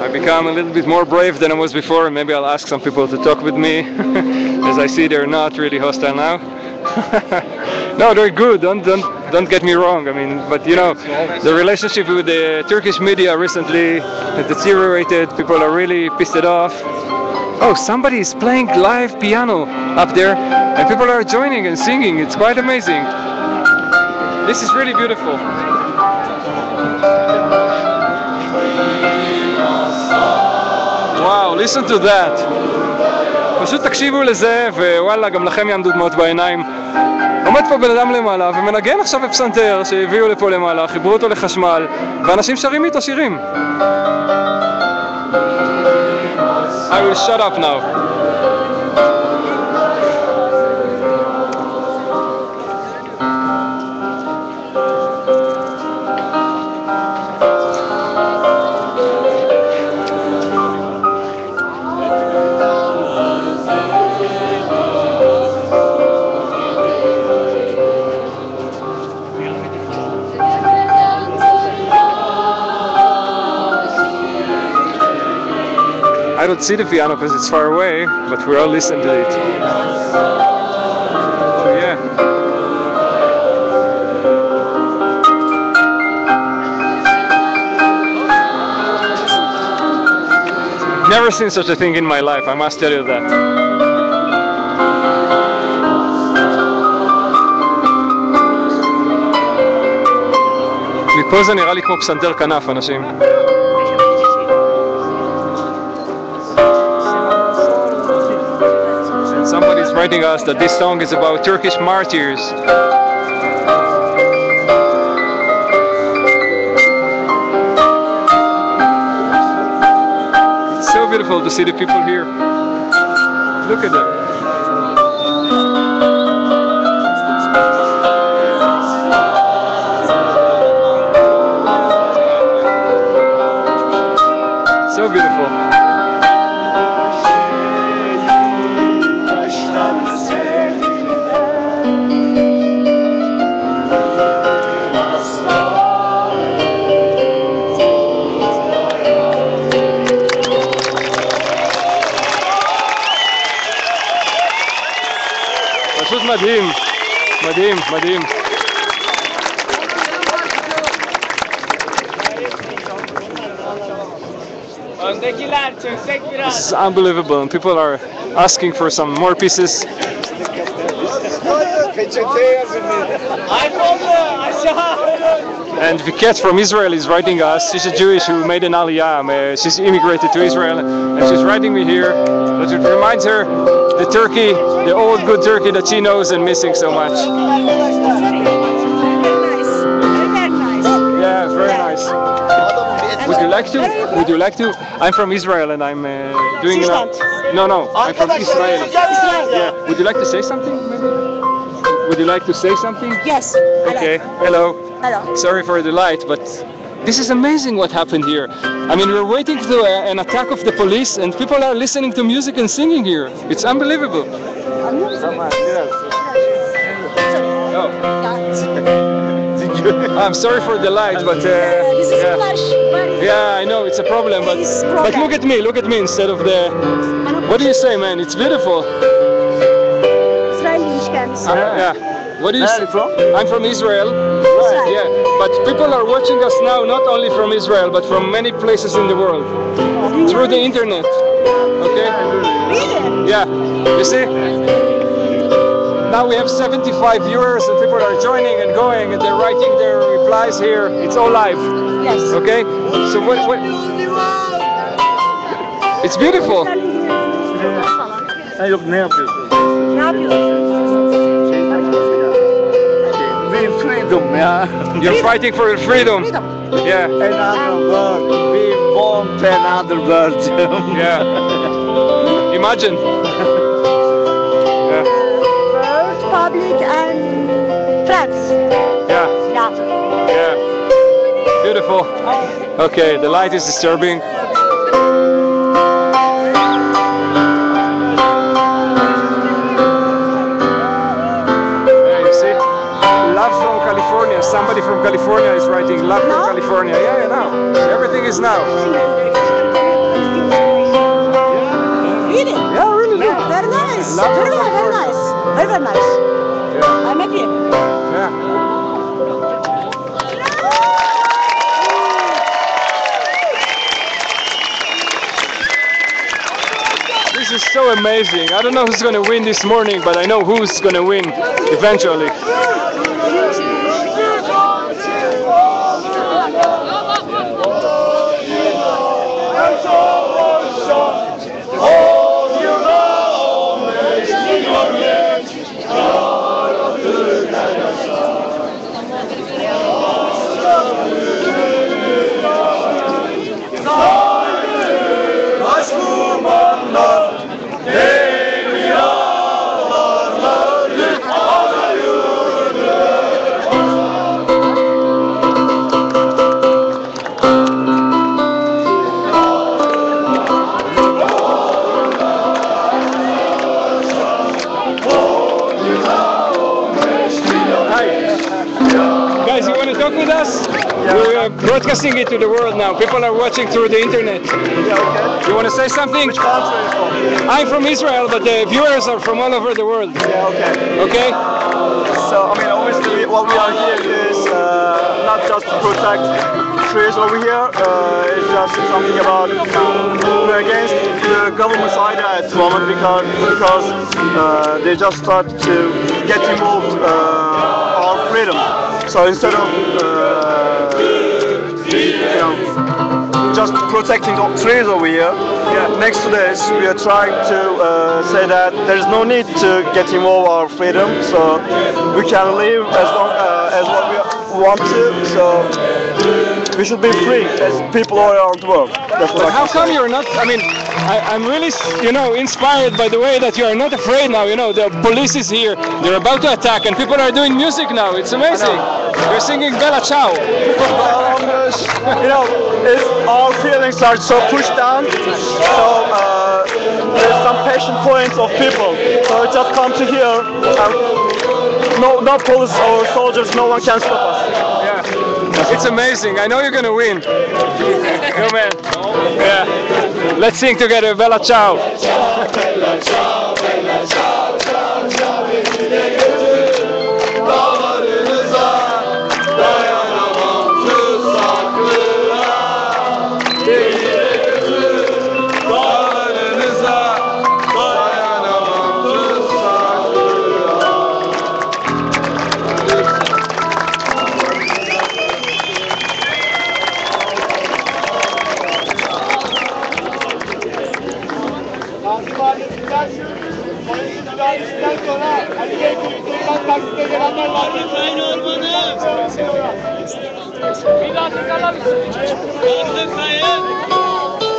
I become a little bit more brave than I was before, maybe I'll ask some people to talk with me, as I see they're not really hostile now. no, they're good. Don't don't don't get me wrong. I mean, but you know, the relationship with the Turkish media recently deteriorated. People are really pissed off. Oh, somebody is playing live piano up there, and people are joining and singing. It's quite amazing. This is really beautiful. Wow, listen to that. פשוט תקשיבו לזה, ווואלה, גם לכם יעמדו דמעות בעיניים. עומד פה בן אדם למעלה ומנגן עכשיו בפסנתר שהביאו לפה למעלה, חיברו אותו לחשמל, ואנשים שרים איתו שירים. I will shut up now. I don't see the piano because it's far away, but we all listen to it. So yeah. Never seen such a thing in my life, I must tell you that. מפה זה נראה לי כמו פסנתר כנף, אנשים. Writing us that this song is about Turkish martyrs. It's so beautiful to see the people here. Look at them. מדהים, מדהים, מדהים. Öndekiler çöksek biraz. This is unbelievable and people are asking for some more pieces. iPhone'lu aşağı. And Viket from Israel is writing us. She's a Jewish who made an aliyah. uh, She's immigrated to Israel and she's writing me here that it reminds her the Turkey, the old good Turkey that she knows and missing so much. Yeah, very nice. Would you like to? Would you like to? I'm from Israel and I'm uh, doing. a- no, no, I'm from Israel. Yeah. Would you like to say something? Maybe. Would you like to say something? Yes. Okay. Hello. Hello. Sorry for the light, but this is amazing what happened here. I mean, we're waiting for uh, an attack of the police, and people are listening to music and singing here. It's unbelievable. Oh, I'm sorry for the light, but uh, yeah. yeah, I know it's a problem, but but look at me, look at me instead of the. What do you say, man? It's beautiful. İsrailliymiş kendisi. Yeah. What do you say? from? I'm from Israel. Israel. Yeah, but people are watching us now not only from Israel but from many places in the world through the internet. Okay? Really? Yeah. You see? Now we have 75 viewers and people are joining and going and they're writing their replies here. It's all live. Yes. Okay? So what what It's beautiful. Ha yok nervous. yapıyorsunuz? Freedom ya. You're fighting for your freedom. Freedom. Yeah. Another world. We want another world. Yeah. Imagine. Yeah. World, public and friends. Yeah. Yeah. Yeah. Beautiful. Oh. Okay, the light is disturbing. From California is writing love from California. Yeah, yeah, now. Everything is now. Really? Yeah, really. Yeah, very nice. Very, very, very nice. Very, very nice. Yeah, I'm happy. yeah. This is so amazing. I don't know who's gonna win this morning, but I know who's gonna win eventually. Broadcasting it to the world now. People are watching through the internet. Yeah, okay. You want to say something? Which country are you from? I'm from Israel, but the viewers are from all over the world. Yeah, okay. Okay? So, I mean, obviously, what we are here is uh, not just to protect trees over here. Uh, it's just something about we're against the government's idea at the moment because because uh, they just start to get involved uh, our freedom. So instead of uh, you know just protecting trees over here. Next to this, we are trying to uh, say that there is no need to get involved our freedom, so we can live as long uh, as what we want to. So we should be free as people all around the world. But how come say. you're not? I mean, I, I'm really, you know, inspired by the way that you are not afraid now. You know, the police is here. They're about to attack, and people are doing music now. It's amazing. They're singing Bella Ciao. You know, it's, our feelings are so pushed down. So uh, there's some passion points of people. So we just come to here. And no, no police or soldiers, no one can stop us. Yeah, it's amazing. I know you're gonna win. Go man. Yeah. Let's sing together, Bella Ciao.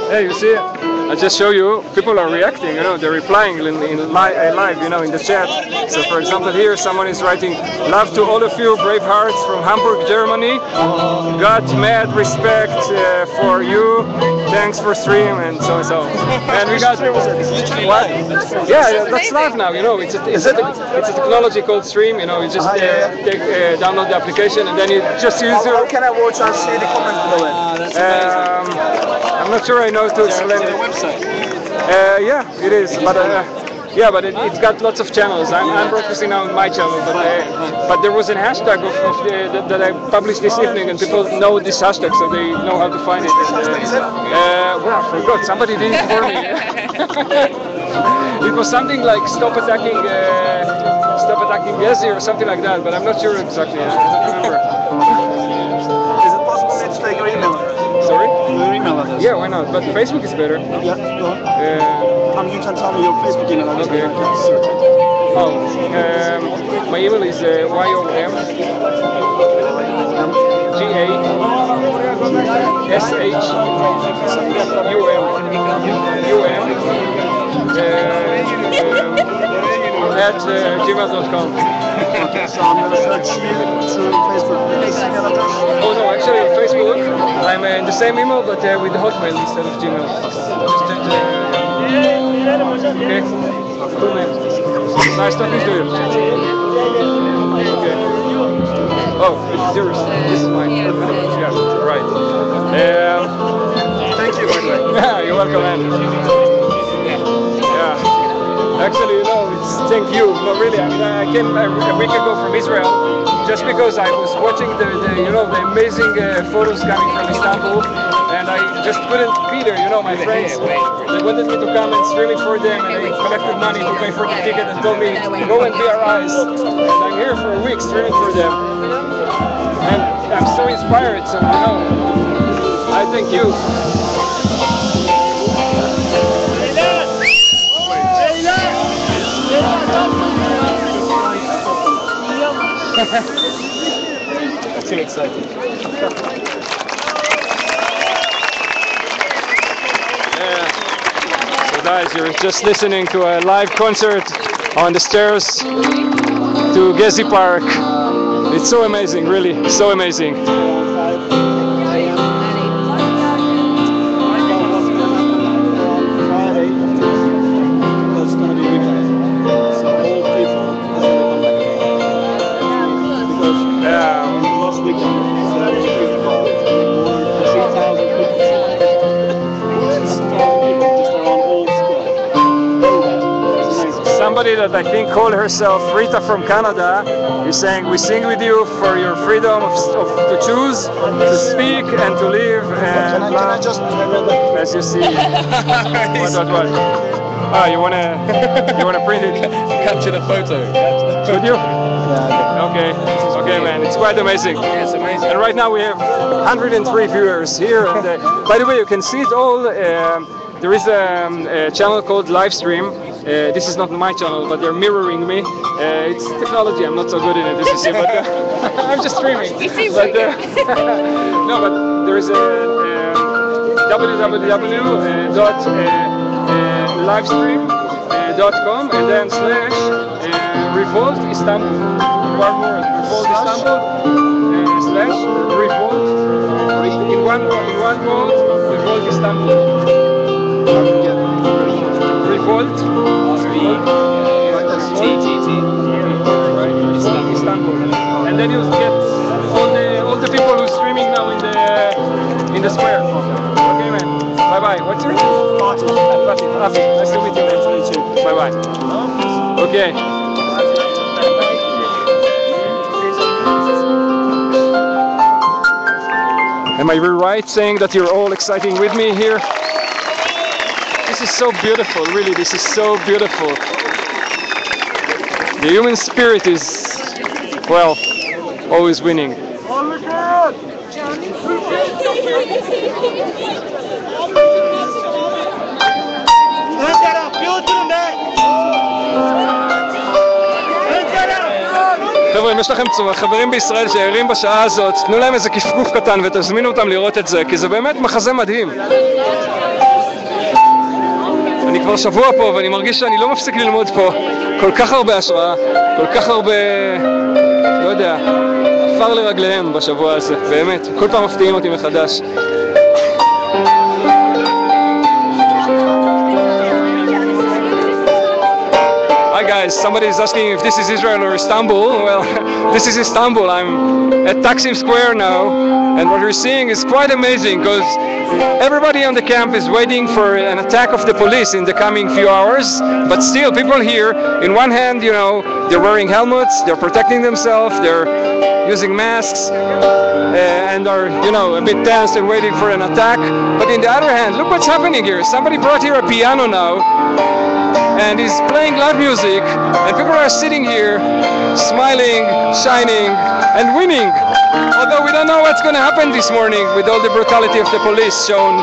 Hey, you see, I just show you, people are reacting, you know, they're replying in, in li- uh, live, you know, in the chat. So for example here, someone is writing, love to all of you, brave hearts from Hamburg, Germany. Got mad respect uh, for you. Thanks for stream and so and so. And we got what? Yeah, yeah, that's live now. You know, it's a, it's, a, it's a technology called Ustream. You know, you just uh, take, uh, download the application and then you just use your. How can I watch and see the comments below it? Um, I'm not sure I know to explain it. Uh, yeah, it is, but uh, yeah, but it, it's got lots of channels. I'm, I'm broadcasting now on my channel, but uh, but there was a hashtag of, of the, that, that I published this evening, and people know this hashtag, so they know how to find it. And, uh, well, I forgot. Somebody did it for me. it was something like stop attacking. Uh, Stop attacking Gezi or something like that, but I'm not sure exactly. I don't remember. Is it possible to take your email? Sorry? Your email address? Yeah, why not? But Facebook is better. Yeah, go on. Uh, Um, you can tell me your Facebook email address. Okay. Oh, um, my email is uh, yom g a s h u m u m uh, at uh, gmail.com. So I'm to search you through Facebook. Oh no, actually Facebook, I'm uh, in the same email but uh, with the Hotmail instead of Gmail. Just change the, Okay. Cool man. Nice talking to you. Okay. Oh, it's yours. This is mine. Yeah, right. Um, Thank you, by the way. yeah, you're welcome, man. Yeah. Actually, thank you. No, really, I mean, I came a week ago from Israel just because I was watching the, the you know, the amazing uh, photos coming from Istanbul, and I just couldn't be there. You know, my friends, they wanted me to come and stream it for them, and they collected money to pay for the ticket and told me, go and be our eyes. And I'm here for a week streaming for them, and I'm so inspired. So you know, I thank you. I'm too excited. Yeah. So guys, you're just listening to a live concert on the stairs to Gezi Park. It's so amazing, really, so amazing. That I think called herself Rita from Canada is saying, we sing with you for your freedom of, of, to choose, to speak and to live and love, as you see. what, what, what? Ah, you wanna, you wanna print it? Capture the photo. Would you? Yeah, Okay, okay, man. It's quite amazing. It's amazing. And right now we have 103 viewers here. And, uh, by the way, you can see it all. Um, there is a, um, a channel called Livestream. Uh, this is not my channel, but they're mirroring me. Uh, it's technology. I'm not so good in it, as you see, but uh, I'm just streaming. But, uh, no, but there is a uh, www. dot, uh, and then slash uh, revolt Istanbul. One more, revolt Istanbul slash revolt in one in one word revolt Istanbul. Istanbul. And then you'll get all the all the people who's streaming now in the in the square. Okay, man. Bye bye. What's your name? Fatih. Fatih. Fatih. Nice to meet you, man. Nice to meet you. Bye bye. Okay. Am I right saying that you're all exciting with me here? This is so beautiful, really. This is so beautiful. The human spirit is, well, always winning. חבר'ה, אם יש לכם חברים בישראל שערים בשעה הזאת, תנו להם איזה כפכוף קטן ותזמינו אותם לראות את זה, כי זה באמת מחזה מדהים. אני כבר שבוע פה ואני מרגיש שאני לא מפסיק ללמוד פה. כל כך הרבה השראה, כל כך הרבה, לא יודע, עפר לרגליהם בשבוע הזה, באמת. כל פעם מפתיעים אותי מחדש. Hi guys, somebody is asking if this is Israel or Istanbul. Well, this is Istanbul. I'm at Taksim Square now, and what we're seeing is quite amazing because everybody on the camp is waiting for an attack of the police in the coming few hours. But still, people here, in one hand, you know, they're wearing helmets, they're protecting themselves, they're using masks, uh, and are, you know, a bit tense and waiting for an attack. But in the other hand, look what's happening here. Somebody brought here a piano now and he's playing loud music. And people are sitting here smiling shining and winning. Although we don't know what's going to happen this morning with all the brutality of the police shown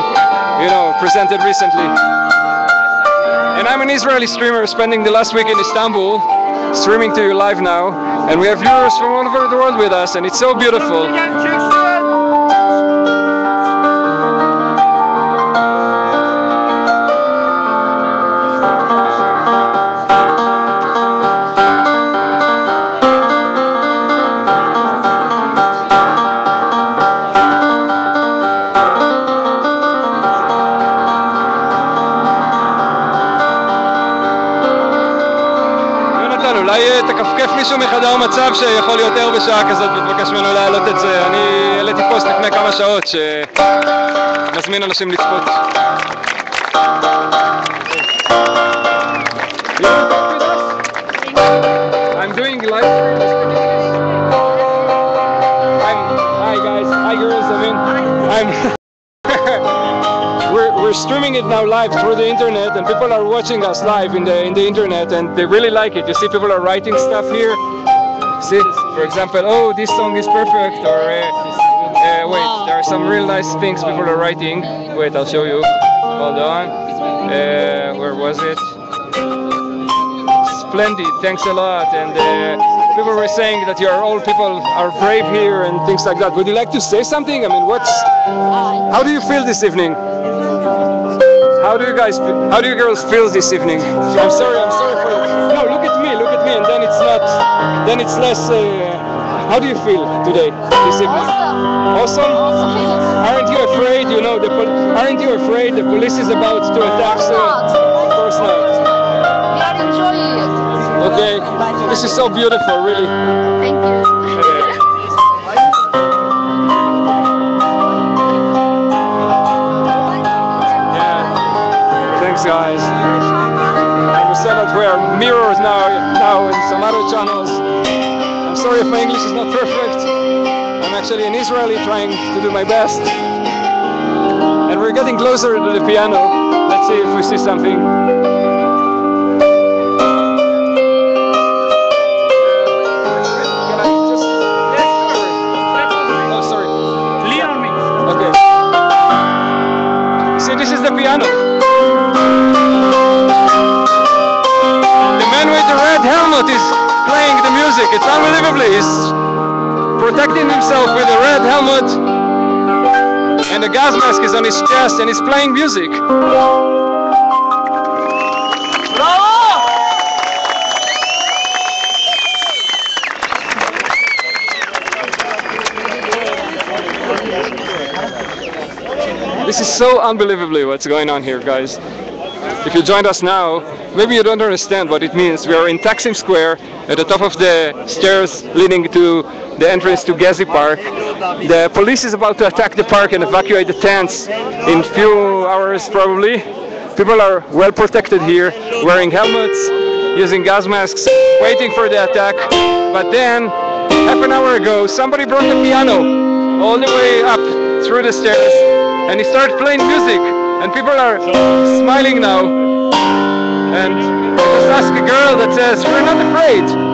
you know presented recently. And i'm an israeli streamer spending the last week in istanbul streaming to you live now. And we have viewers from all over the world with us and it's so beautiful מישהו מחדר מצב שיכול להיות ער בשעה כזאת ותבקש ממנו להעלות את זה. אני העליתי פוסט לפני כמה שעות שמזמין אנשים לצפות. I'm streaming it now live through the internet and people are watching us live in the in the internet and they really like it. You see people are writing stuff here. See, for example, oh this song is perfect or uh, uh, wait, there are some real nice things people are writing. Wait, I'll show you. Hold on. Uh, where was it? Splendid, thanks a lot. And uh, people were saying that you are all people are brave here and things like that. Would you like to say something? I mean, what's how do you feel this evening? How do you guys, how do you girls feel this evening? I'm sorry, I'm sorry for. No, look at me, look at me, and then it's not, then it's less. Uh, how do you feel today, this evening? Awesome. awesome. Aren't you afraid? You know, the pol- aren't you afraid the police is about to attack soon? Of course not. We are enjoying it. Okay, this is so beautiful, really. Thank you. guys. we said set up where mirrors now, now in some other channels. I'm sorry if my English is not perfect. I'm actually in Israeli trying to do my best. And we're getting closer to the piano. Let's see if we see something. Music. It's unbelievably. He's protecting himself with a red helmet. And a gas mask is on his chest and he's playing music. This is so unbelievably what's going on here, guys. If you joined us now, maybe you don't understand what it means. We are in Taksim Square at the top of the stairs leading to the entrance to Gezi Park. The police is about to attack the park and evacuate the tents in few hours probably. People are well protected here, wearing helmets, using gas masks, waiting for the attack. But then, half an hour ago, somebody brought the piano all the way up through the stairs and he started playing music and people are smiling now and Just a girl that says we're not afraid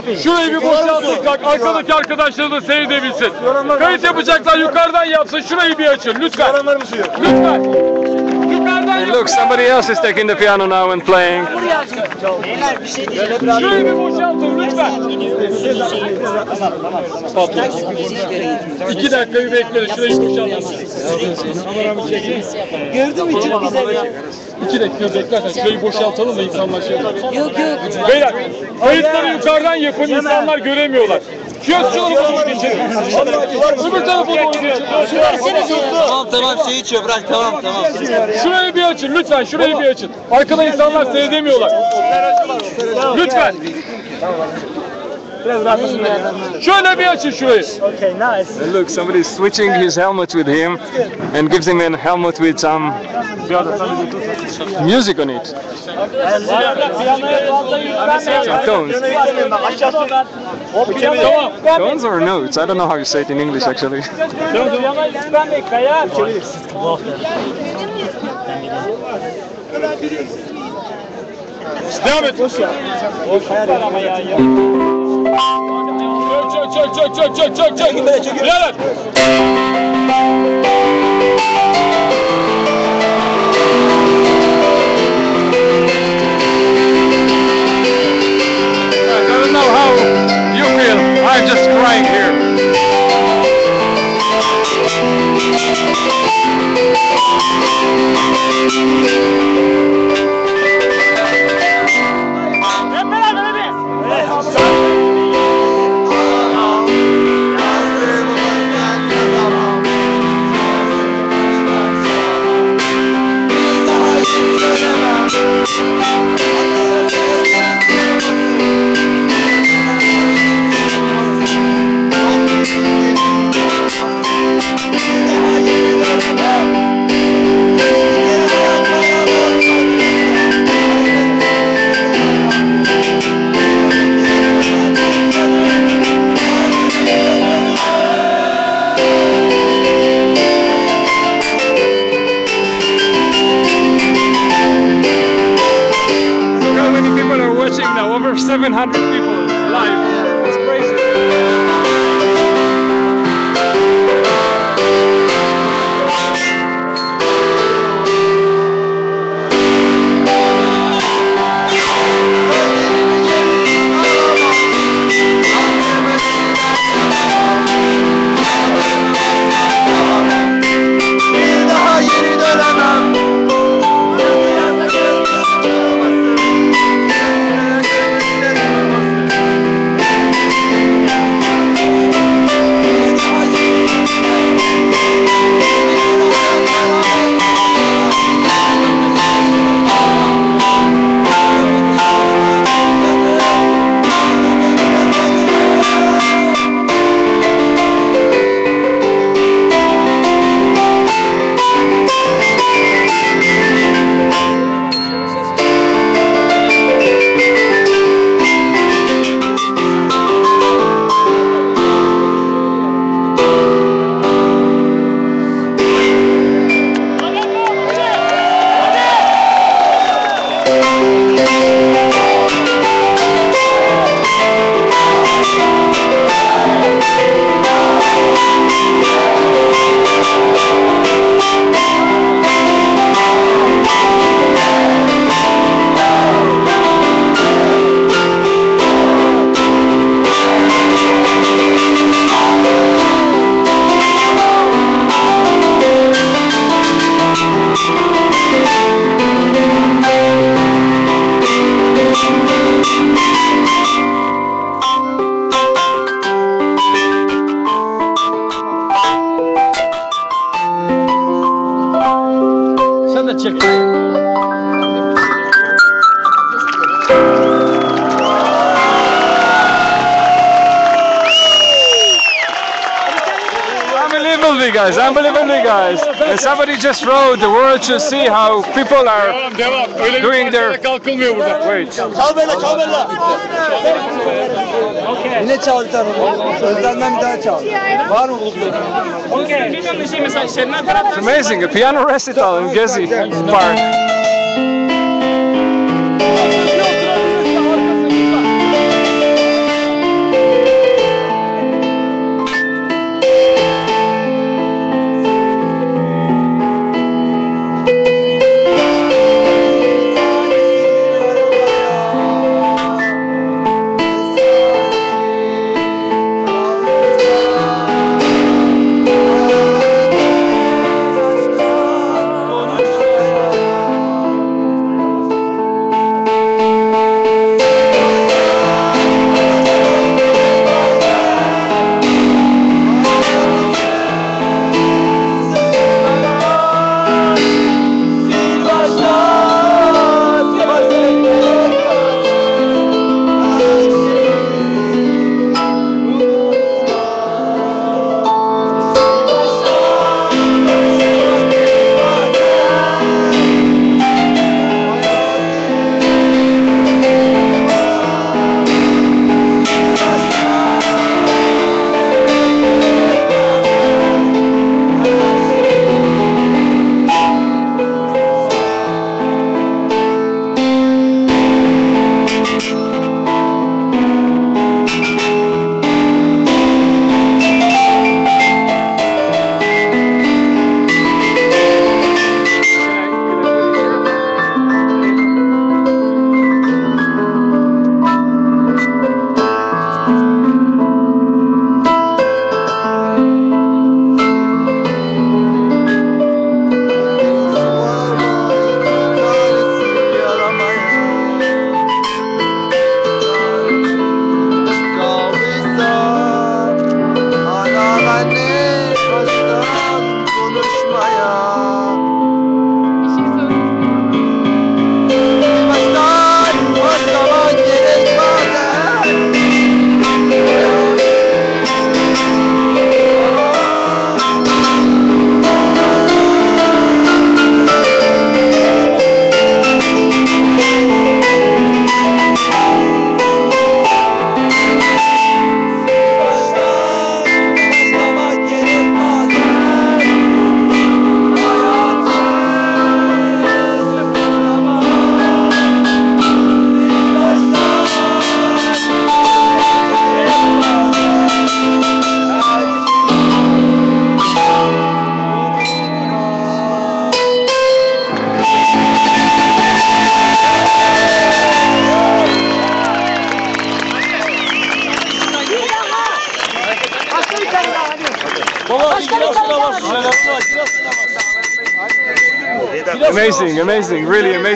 Happy. Şurayı bir boşaltın. Bak arkadaki arkadaşları da seyredebilsin. Kayıt yapacaklar yukarıdan yapsın. Şurayı bir açın lütfen. Lütfen. Yukarıdan look, somebody else is taking the piano now and playing. Şurayı bir boşaltın lütfen. İki dakikayı bekle. Şurayı boşaltın. Gördün mü çok güzel ya. İki dakika beklersen şurayı boşaltalım da insanlar şey yapar. Yok yok. Beyler kayıtları yukarıdan yapın insanlar göremiyorlar. Kiyosçuları bana geçin. Öbür geçin. Tamam tamam şey içiyor bırak tamam tamam. Şurayı bir açın lütfen şurayı bir açın. Arkada insanlar seyredemiyorlar. Lütfen. Şöyle bir açın şurayı. And look, somebody is switching his helmet with him and gives him a helmet with some music on it. Tones. Tones or notes? I don't know how you say it in English actually. Devam et. Çök çök çök çök çök çök çök. Birader. I'm just crying here. Unbelievably, just wrote, the world should see how people are Devam devam. Öyle bir Doing their- parçayla kalkılmıyor burada. Wait. Çal böyle çal böyle. Yine çal. Özlemden bir daha çal. Var mı bulduğun? It's amazing, a piano recital in Gezi Park.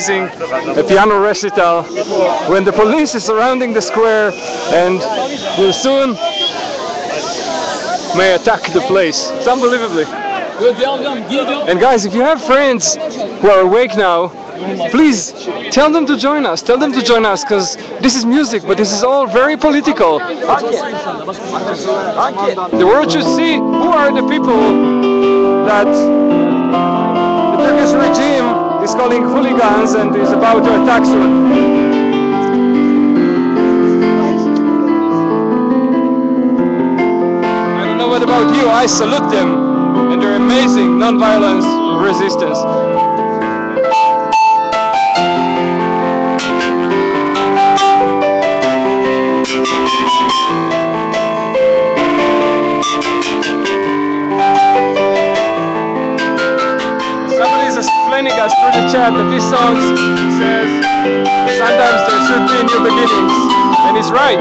A piano recital when the police is surrounding the square and will soon may attack the place. It's unbelievably. And guys, if you have friends who are awake now, please tell them to join us. Tell them to join us because this is music, but this is all very political. The world should see who are the people that the Turkish regime calling hooligans and is about to attack soon. I don't know what about you, I salute them and their amazing non-violence resistance. Chat that this song says sometimes there should be new beginnings, and he's right.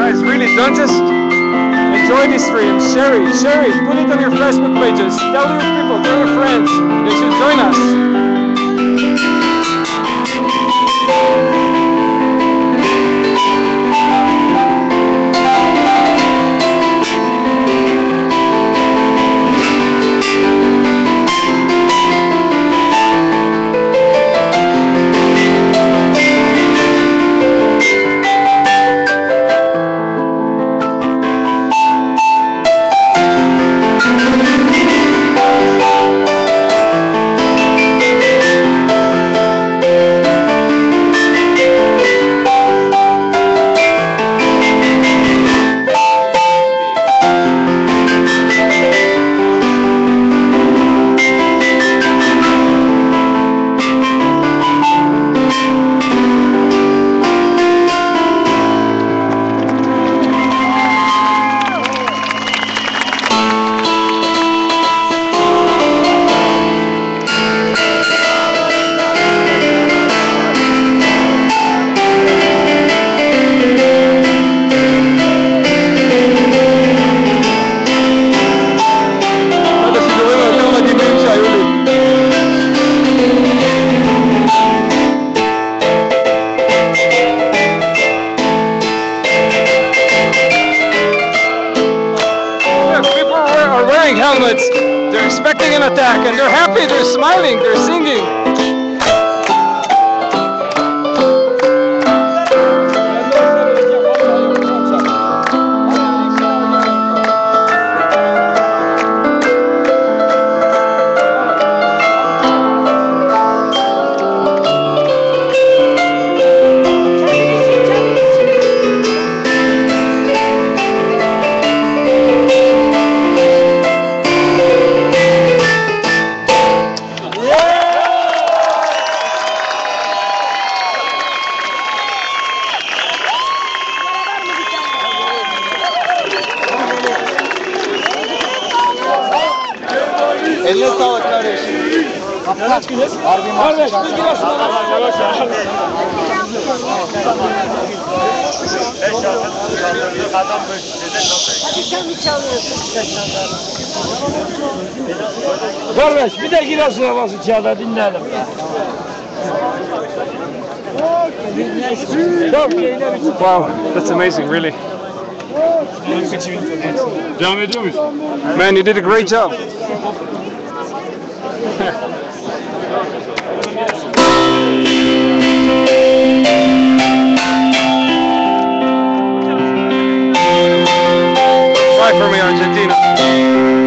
Guys, really, don't just enjoy this stream. Share it, share it, put it on your Facebook pages. Tell your people, tell your friends. They should join us. Kardeş bir de Giresun havası çağda dinleyelim. Wow, that's amazing, really. Man, you did a great job. Cry for me, Argentina.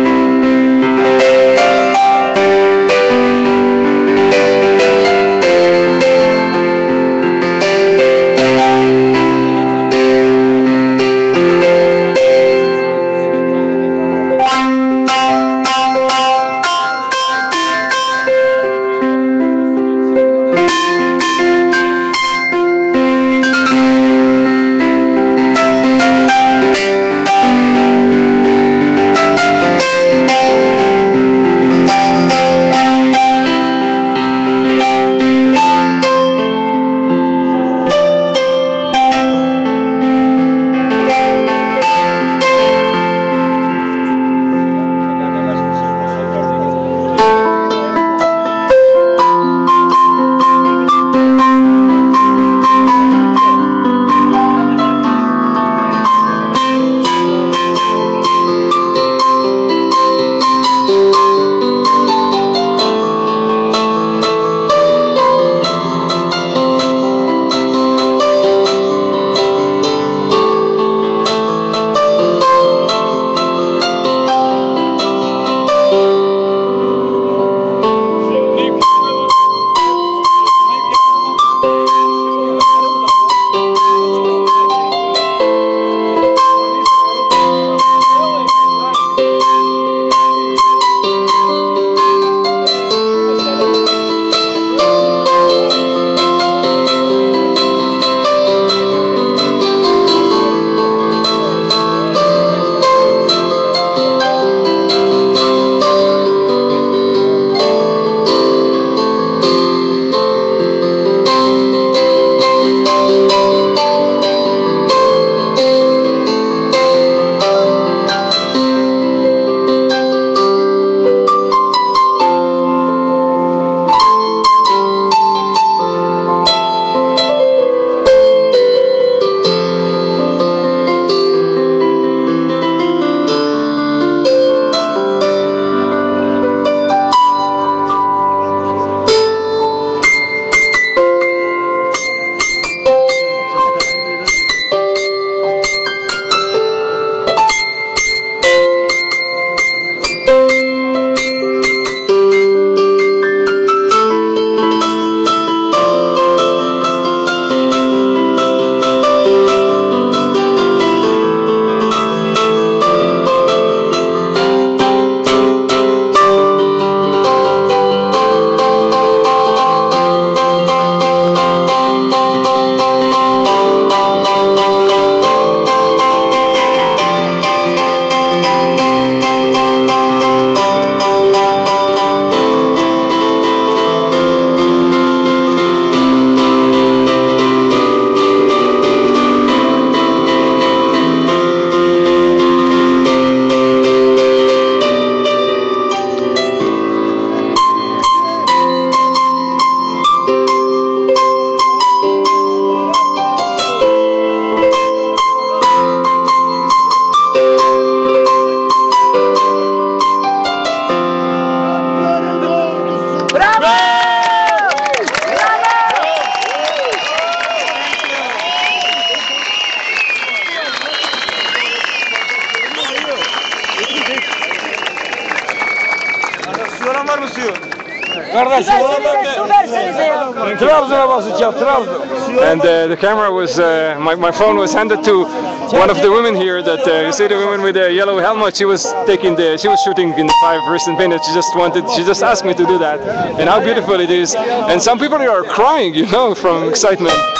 Was, uh, my, my phone was handed to one of the women here that, uh, you see the woman with the yellow helmet, she was taking the, she was shooting in the five recent minutes, she just wanted, she just asked me to do that. And how beautiful it is. And some people are crying, you know, from excitement.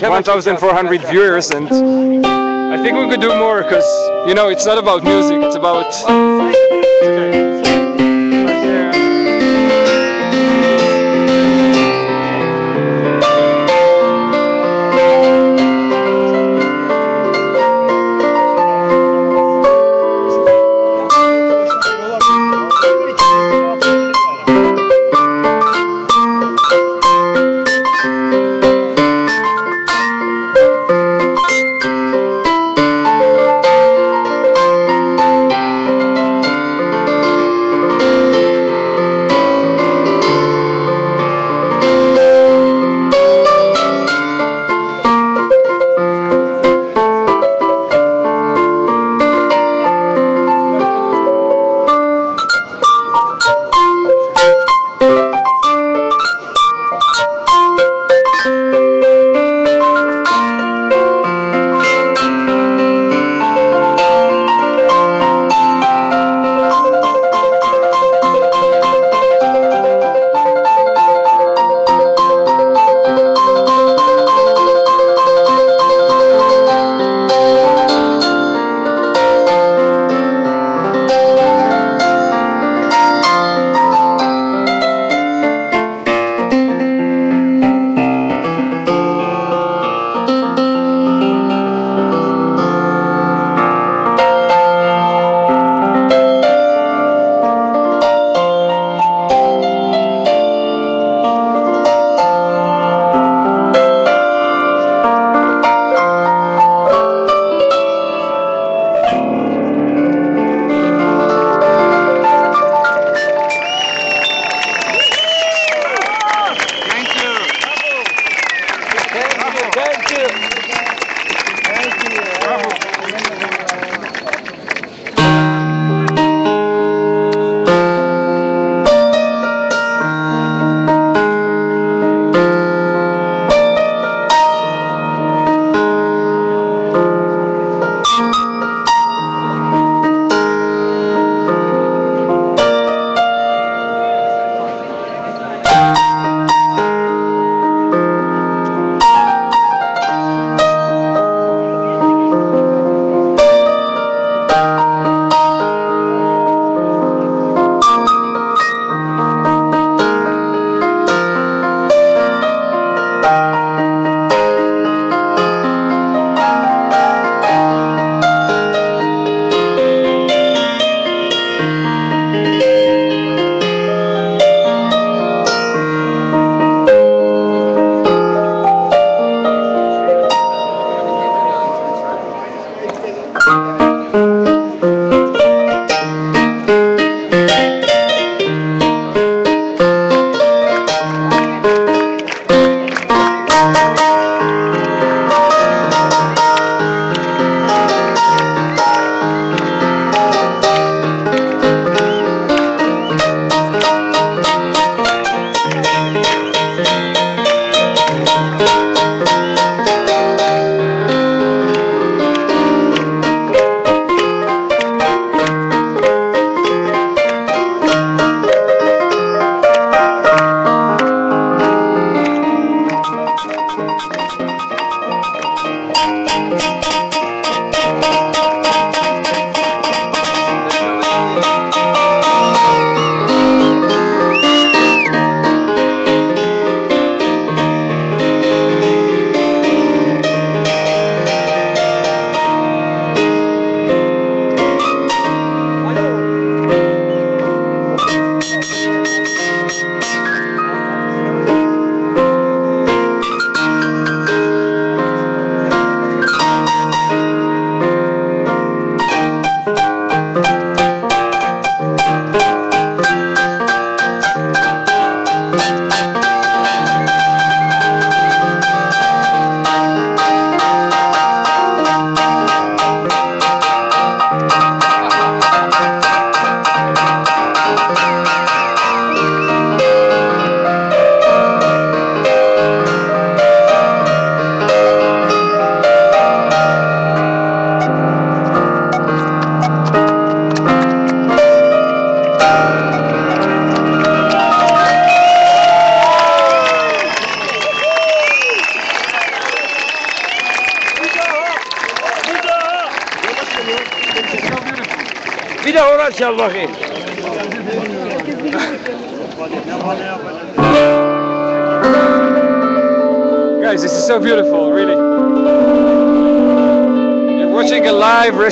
1,400 viewers, and I think we could do more because you know it's not about music; it's about.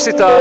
Live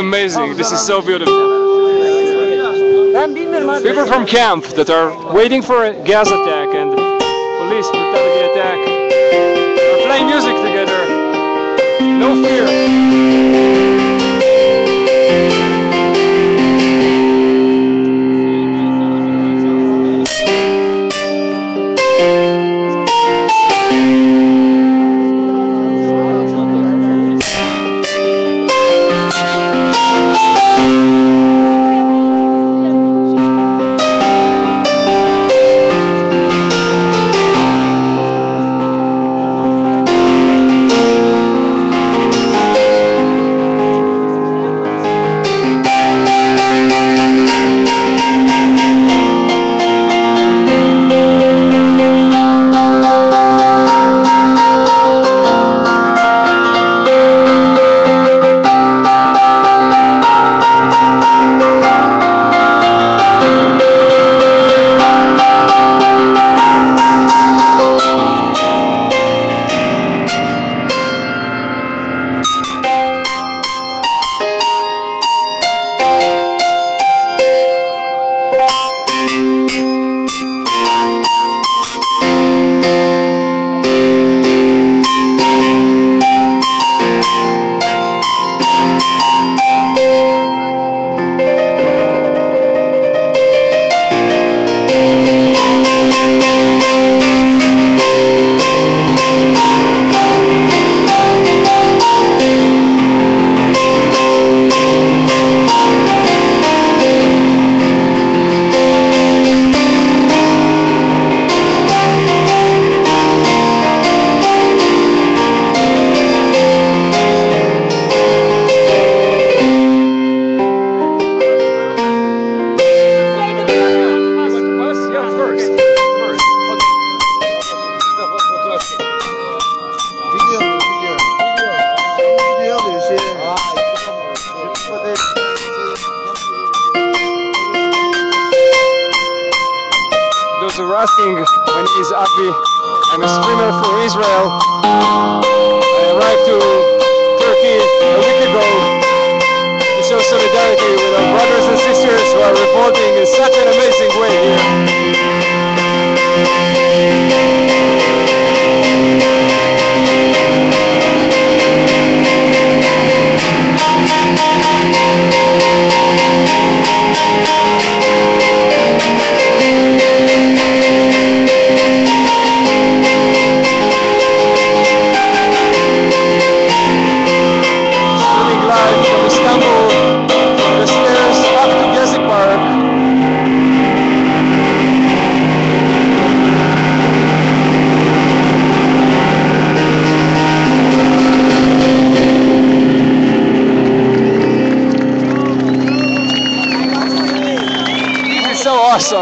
amazing. This is so beautiful. People from camp that are waiting for a gas attack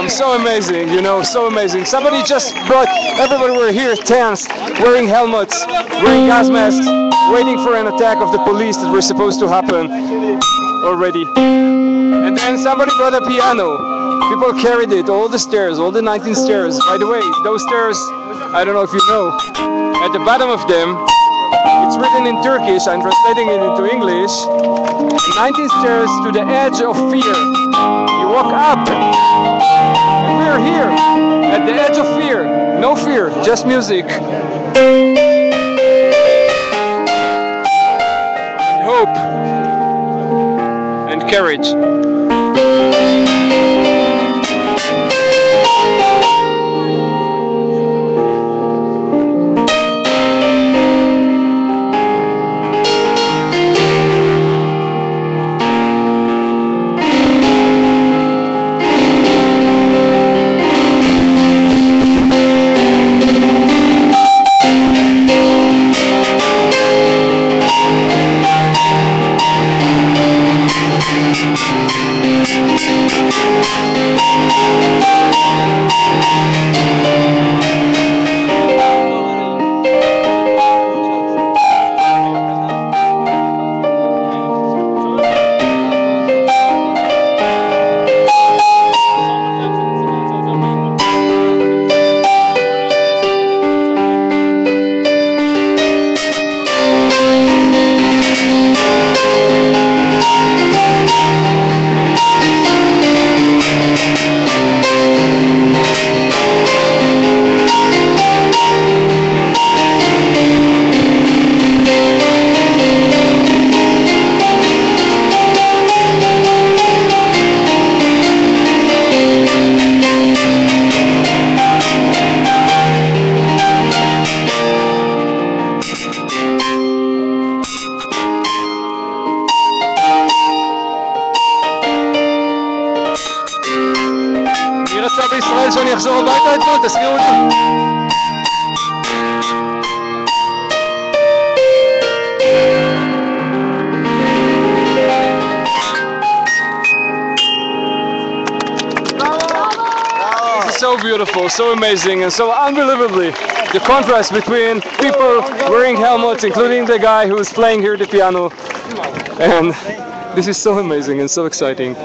so amazing, you know, so amazing. Somebody just brought, everybody were here, tents, wearing helmets, wearing gas masks, waiting for an attack of the police that were supposed to happen already. And then somebody brought a piano. People carried it, all the stairs, all the 19 stairs. By the way, those stairs, I don't know if you know, at the bottom of them, it's written in Turkish, I'm translating it into English. 19 stairs to the edge of fear. You walk up, and we're here, at the edge of fear. No fear, just music. And Hope and courage. So amazing, and so unbelievably the contrast between people wearing helmets, including the guy who is playing here the piano, and this is so amazing and so exciting.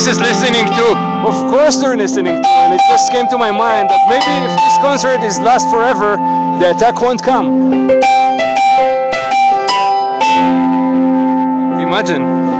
Police is listening to. Of course they're listening to, and it just came to my mind that maybe if this concert is last forever, the attack won't come. Imagine.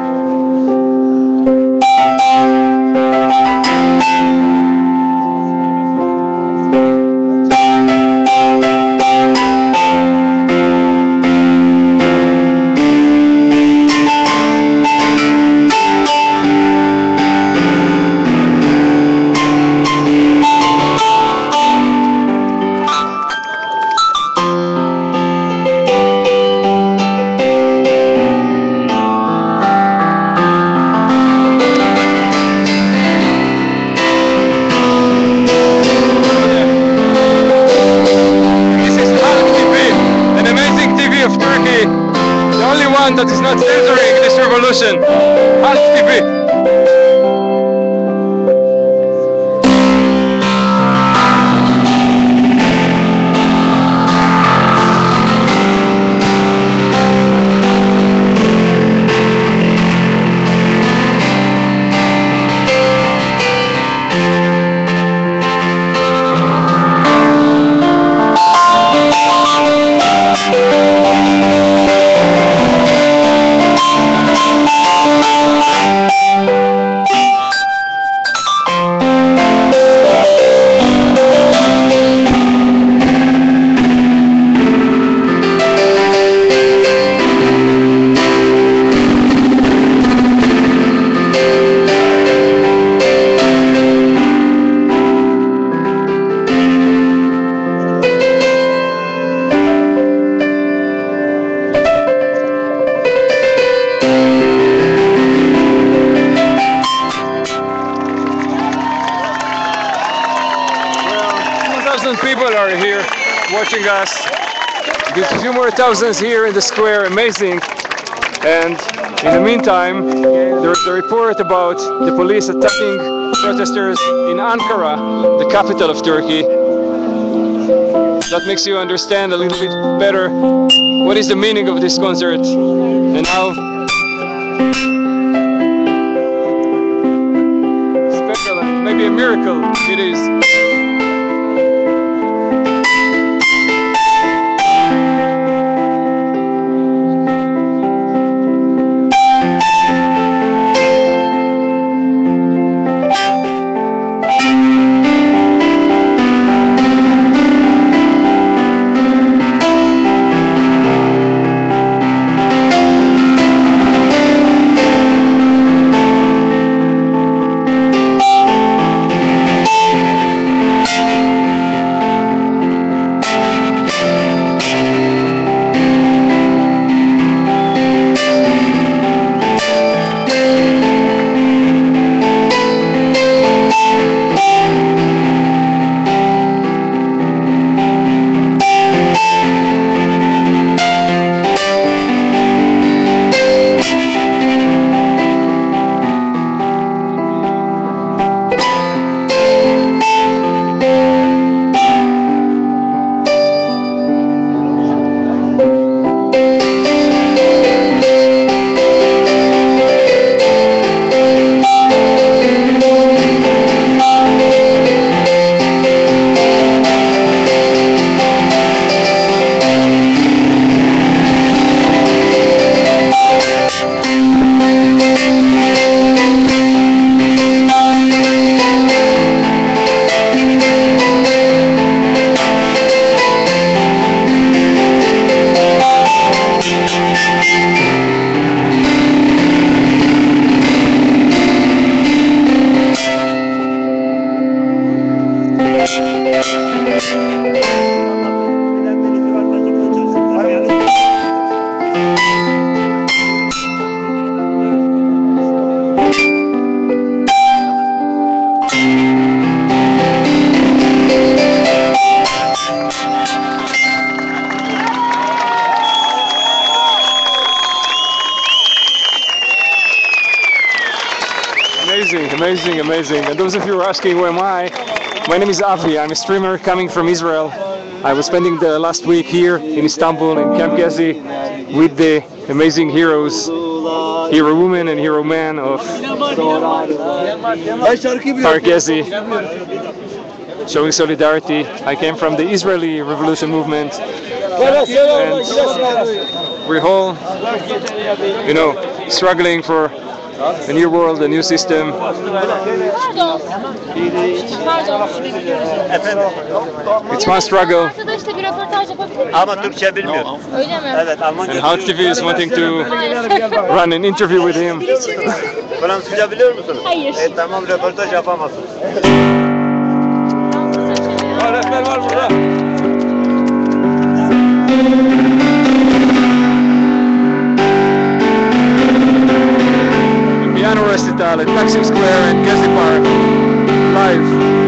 Thousands here in the square, amazing. And in the meantime, there's a report about the police attacking protesters in Ankara, the capital of Turkey. That makes you understand a little bit better what is the meaning of this concert and how asking who am I, my name is Avi. I'm a streamer coming from Israel. I was spending the last week here in Istanbul in Camp Gezi with the amazing heroes, hero woman and hero man of. Park Gezi, showing solidarity. I came from the Israeli revolution movement. And we're all, you know, struggling for a new world, a new system. Pardon. Pardon. It's my struggle. Arkadaşla bir röportaj yapabilir miyim? Ama Türkçe bilmiyor. Öyle mi? Evet, Almanca. And Halk TV is wanting to run an interview with him. Fransızca biliyor musunuz? Hayır. E tamam röportaj yapamazsınız. Öğretmen var burada. Piano recital at Taksim Square and Gezi Park. Live.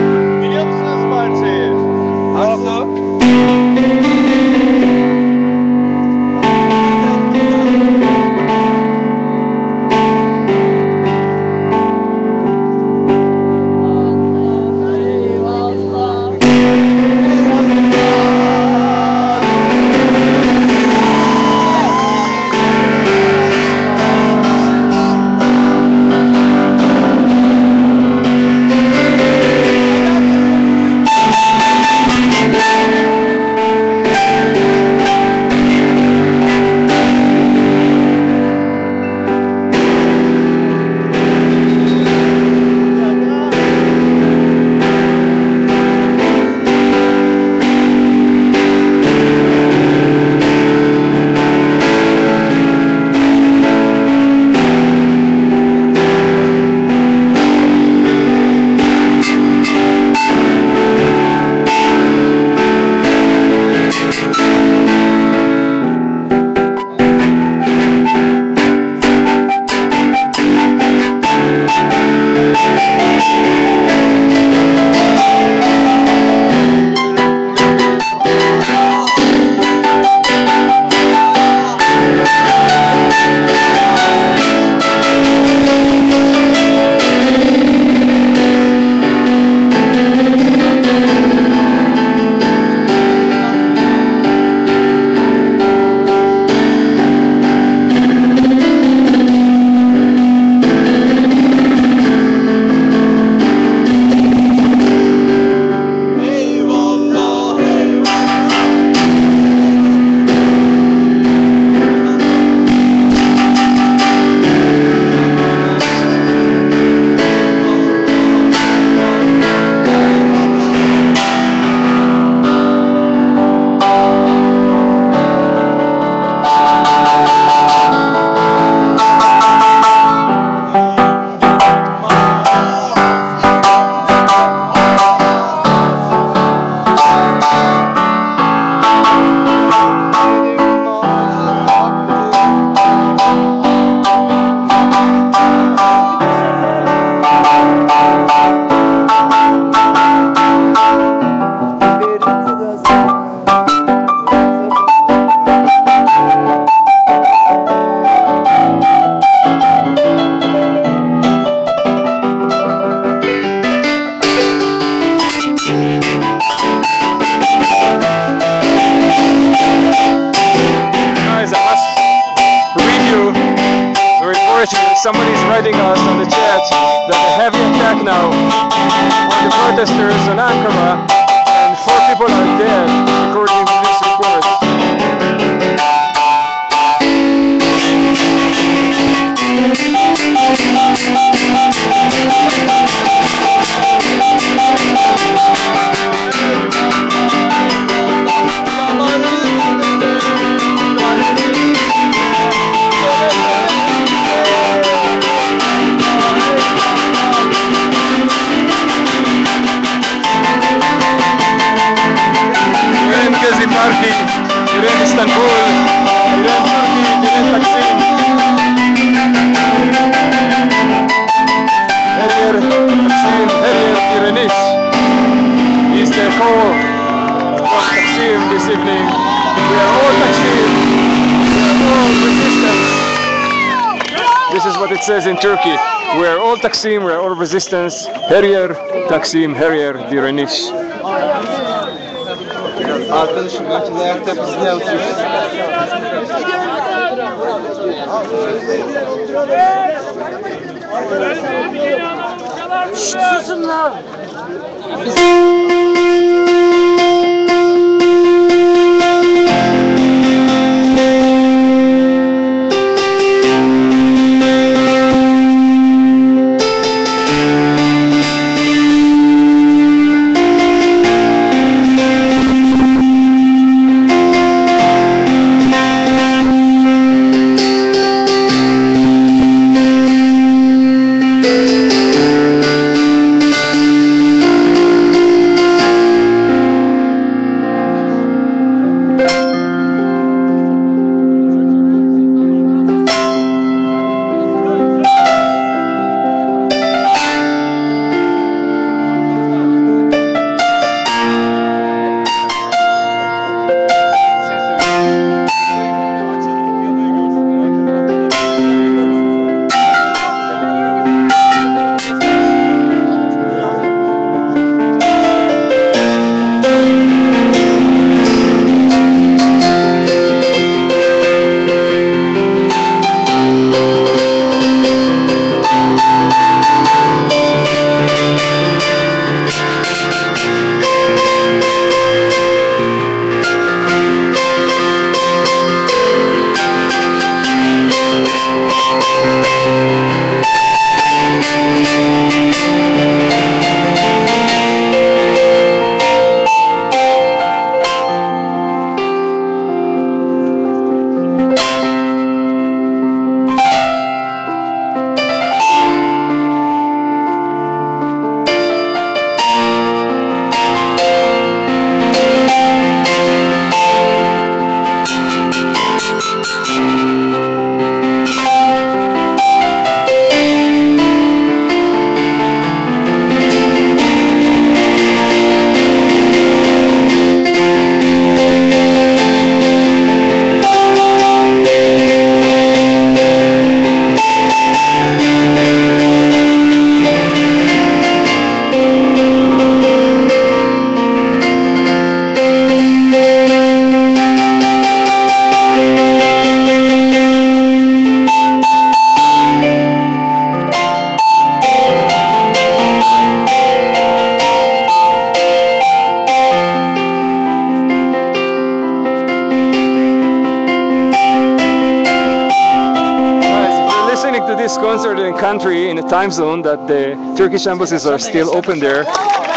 Resistance. Her yer Taksim, her yer Direniş. Time zone that the Turkish embassies are still open there,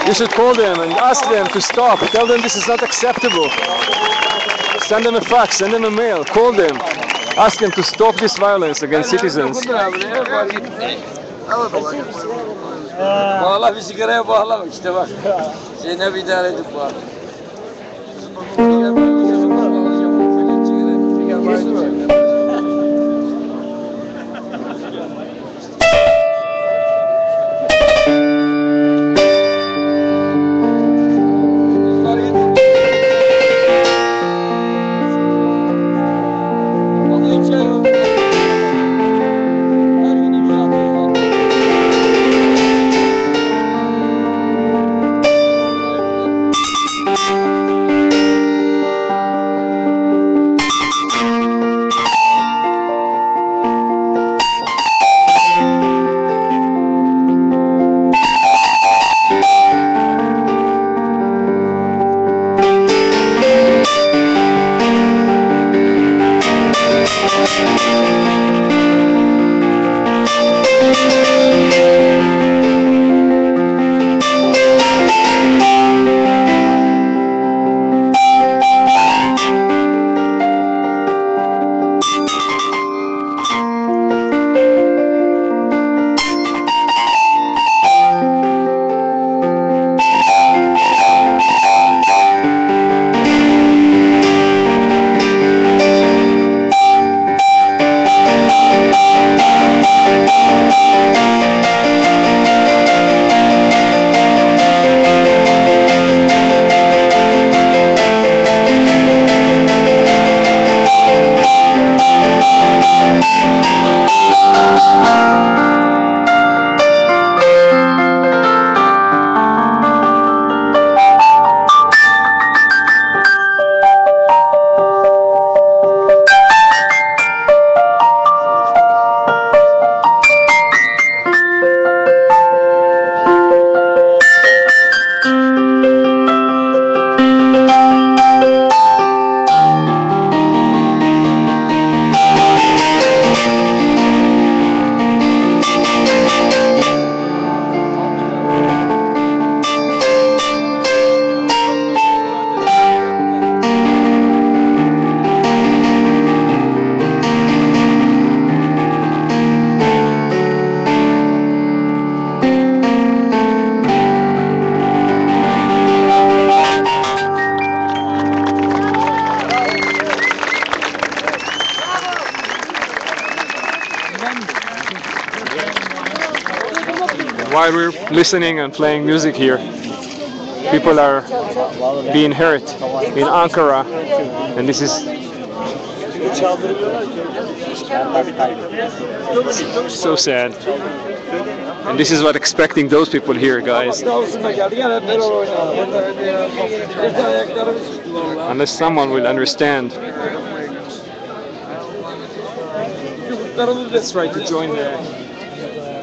you should call them and ask them to stop. Tell them this is not acceptable. Send them a fax, send them a mail, call them. Ask them to stop this violence against citizens. Bağla bir sigaraya bağla bak işte bak. Zeynep idare edip. Listening and playing music here, people are being hurt in Ankara, and this is so sad. And this is what expecting those people here, guys. Unless someone will understand. Let's try to join the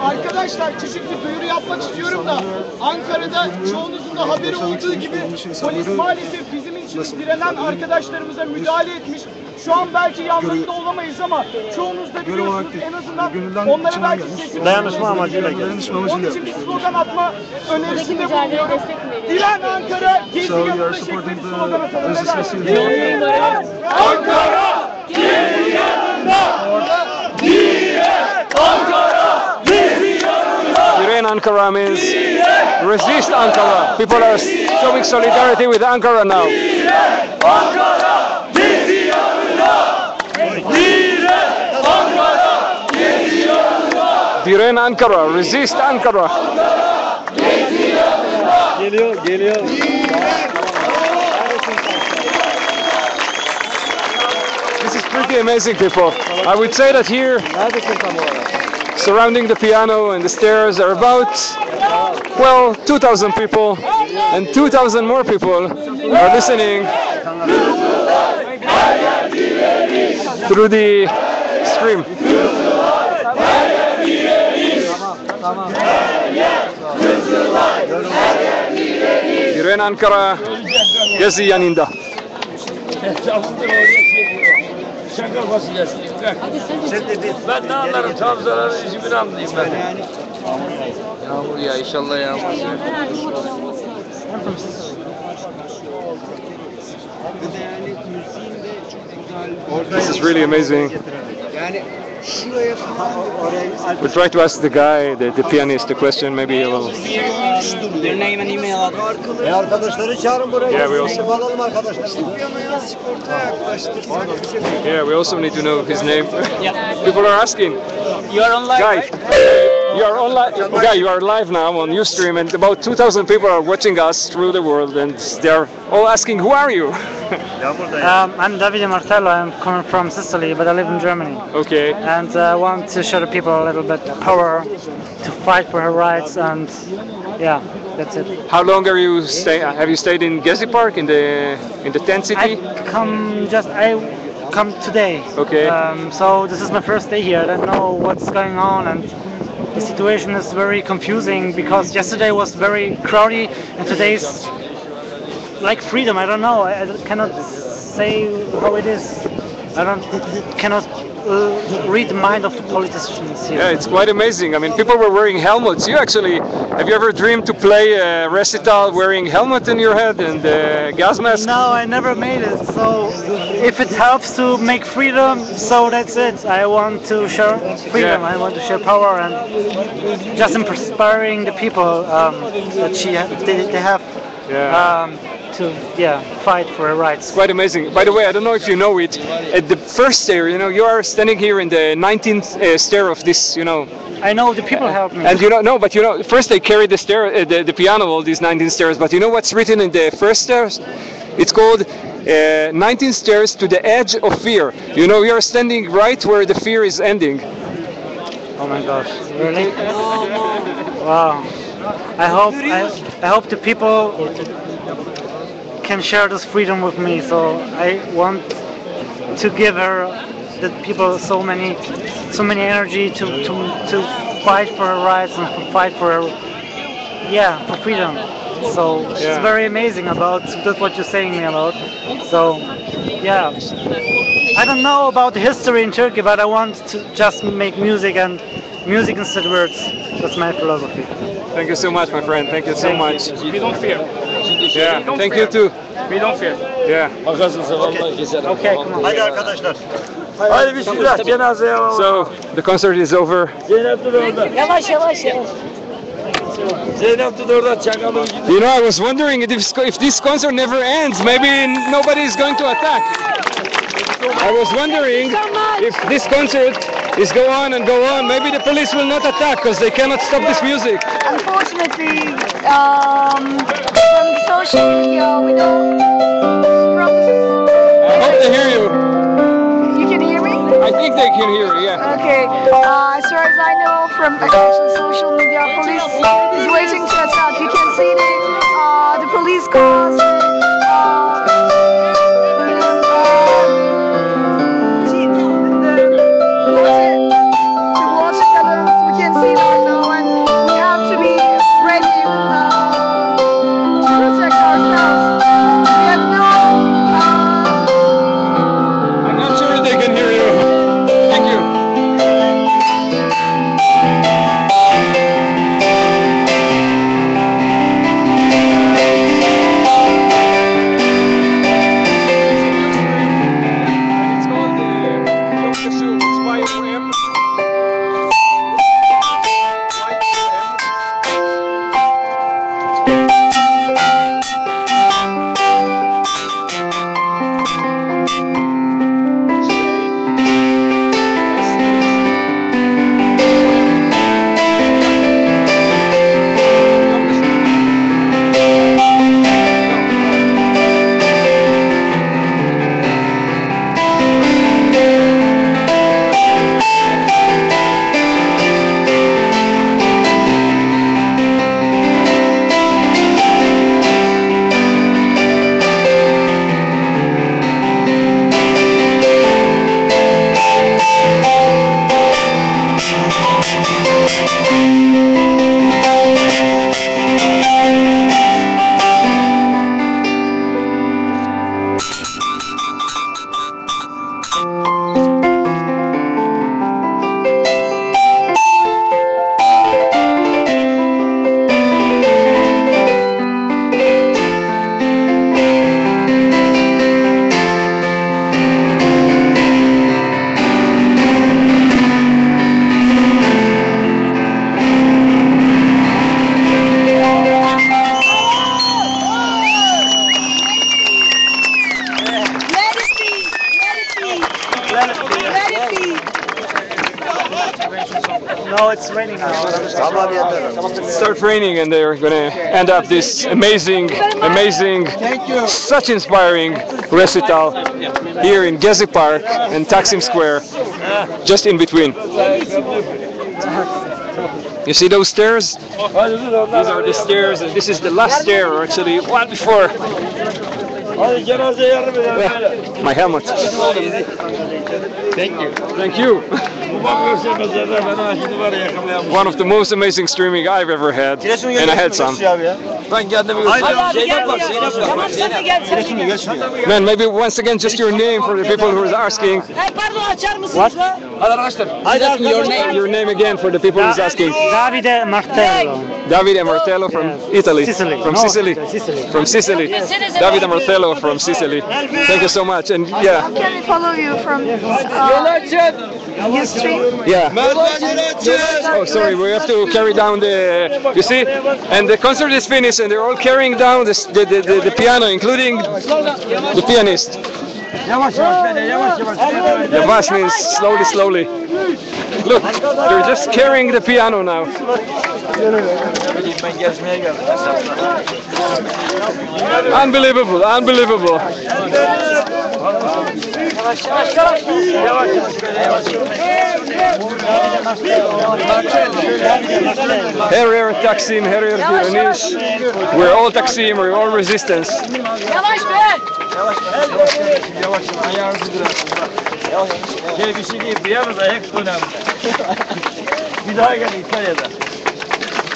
Arkadaşlar küçük bir duyuru yapmak istiyorum da Ankara'da çoğunuzun da haberi olduğu gibi polis maalesef bizim için direnen arkadaşlarımıza müdahale etmiş. Şu an belki yanlarında olamayız ama çoğunuz da biliyorsunuz en azından onlara belki sesimizi Dayanışma amacıyla geldik. Onun için bir slogan atma önerisinde bulunuyorum. Diren Ankara, gezi yanında şeklinde bir slogan atalım. Diren Ankara, gezi yanında. Diren Ankara means resist Ankara. People are showing solidarity with Ankara now. Diren Ankara, resist Ankara. Geliyor, geliyor. Pretty amazing, people. I would say that here, surrounding the piano and the stairs, are about, well, 2,000 people, and 2,000 more people are listening through the stream. Diren Ankara, Gezi yanında. Çakal fasulyesi. Bak. Sen de bir, ben ne anlarım tam zararı üzümünü anlayayım ben. Yani. Yağmur ya inşallah yağmur. This is really amazing. Yani We'll try to ask the guy, the, the pianist, the question. Maybe he will. Their name and email address. E arkadaşları çağırın buraya. Yeah, we also- Alalım arkadaşlar. Yeah, we also need to know his name. People are asking. You are online, Guy, right? You are online. Guy, you are live now on Ustream, and about 2,000 people are watching us through the world, and they are all asking, "Who are you?" Um, I'm Davide Martello. I'm coming from Sicily, but I live in Germany. okay. And uh, I want to show the people a little bit power to fight for her rights. And yeah, that's it. How long are you stay? Have you stayed in Gezi Park in the in the tent city? I come just I come today. Okay. Um, so this is my first day here. I don't know what's going on and. The situation is very confusing because yesterday was very crowded and today's like freedom. I don't know. I, I cannot say how it is. I don't cannot uh, read the mind of the politicians here. Yeah, it's quite amazing. I mean, people were wearing helmets. You actually, have you ever dreamed to play a recital wearing helmet in your head and uh, gas mask? No, I never made it. So if it helps to make freedom, so that's it. I want to share freedom. Yeah. I want to share power and just inspiring the people um, that she they, they have Yeah. um, to yeah fight for her rights. Quite amazing. By the way, I don't know if you know it. At the first stair, you know, you are standing here in the 19th uh, stair of this, you know. I know the people help me. And you know, no, but you know, first they carried the stair, uh, the, the piano, all these 19 stairs. But you know what's written in the first stairs? It's called uh, 19 stairs to the edge of fear. You know, you are standing right where the fear is ending. Oh my gosh, really? Wow. I hope I, I hope the people can share this freedom with me. So I want to give her the people so many so many energy to to, to fight for her rights and fight for her yeah for freedom. So it's Yeah. very amazing about that's what you're saying me about. So yeah. I don't know about the history in Turkey, but I want to just make music and music instead of words. That's my philosophy. Thank you so much, my friend. Thank you so much. We don't fear. Yeah, Don't thank fear. you too. We don't fear. Yeah. Makasınsa vallahi keserim. Okay, come on. Hadi arkadaşlar. Haydi bismillah cenazeye alalım. So the concert is over. Zeynep dur orada. Yavaş yavaş yavaş. Zeynep dur orada çakalım gidiyor. You know, I was wondering if, if this concert never ends, maybe nobody is going to attack. I was wondering if this concert is go on and go on, maybe the police will not attack because they cannot stop this music. Unfortunately, um, from social media, we don't. I hope they hear you. you can hear me? I think they can hear you, yeah. Okay. Uh, as far as I know, from social media, police is waiting to attack. You can see the uh, the police cars. End up this amazing, amazing, such inspiring recital here in Gezi Park and Taksim Square, just in between. You see those stairs? These are the stairs, and this is the last stair, or actually one before. Hadi cenazeye yardım edelim. My helmet. Thank you. Thank you. One of the most amazing streaming I've ever had, and I had some. Ben kendimi göstereyim. Zeynep bak, Zeynep bak. Tamam sen de gel. Sen de gel. Man, maybe once again just your name for the people who are asking. Hey pardon açar mısınız? What? Hadi arkadaşlar. Your name, your name again for the people who's asking. Davide Martello. Davide Martello from Italy. Sicily. From Sicily. Sicily. From Sicily. Davide Martello from Sicily. Thank you so much. And yeah, How can we follow you from uh, history? yeah. Oh, sorry, we have to carry down the. You see, and the concert is finished, and they're all carrying down the the, the, the, the piano, including the pianist. Yavaş means slowly, slowly. Look, they're just carrying the piano now. Ben gezmeye geldim. Unbelievable, unbelievable. Herrer Taksim, Herrer Direniş. We're all Taksim, we're all resistance. Yavaş be. Yavaş ayağınızı biraz. Yavaş. Gel bir şey değil. Piyano da hep önemli. Bir daha gel İtalya'da.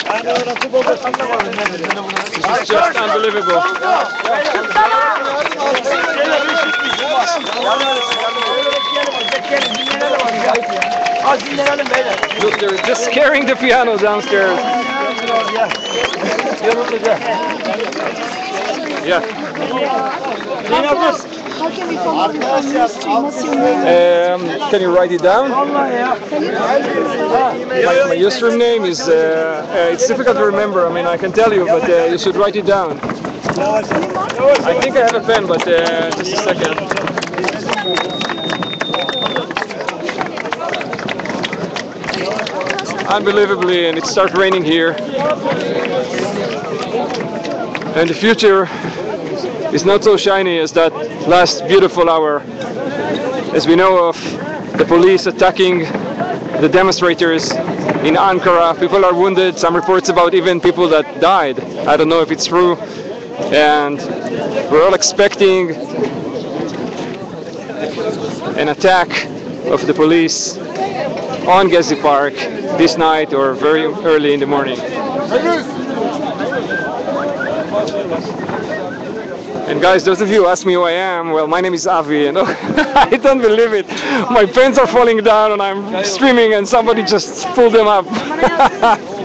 Yani orası baba anlamadım ne dedi. It's just unbelievable. They're just carrying the piano downstairs. Yeah. How can name? Um, can you write it down? My, my username is, uh, uh, it's difficult to remember. I mean, I can tell you, but uh, you should write it down. I think I have a pen, but uh, just a second. Unbelievably, and it started raining here. And the future is not so shiny as that last beautiful hour. As we know of the police attacking the demonstrators in Ankara, people are wounded, some reports about even people that died. I don't know if it's true. And we're all expecting an attack of the police on Gezi Park this night or very early in the morning. And guys, those of you who ask me who I am, well, my name is Avi, and I don't believe it. My pants are falling down, and I'm streaming, and somebody just pulled them up.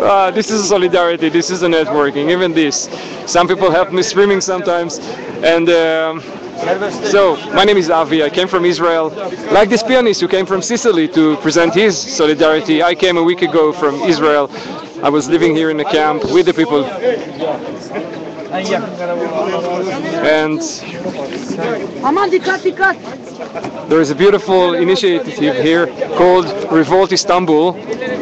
Uh, this is solidarity. This is a networking. Even this. Some people help me streaming sometimes, and. Um, so, my name is Avi. I came from Israel. Like this pianist who came from Sicily to present his solidarity, I came a week ago from Israel. I was living here in the camp with the people. And Aman dikkat dikkat. there is a beautiful initiative here called Revolt Istanbul,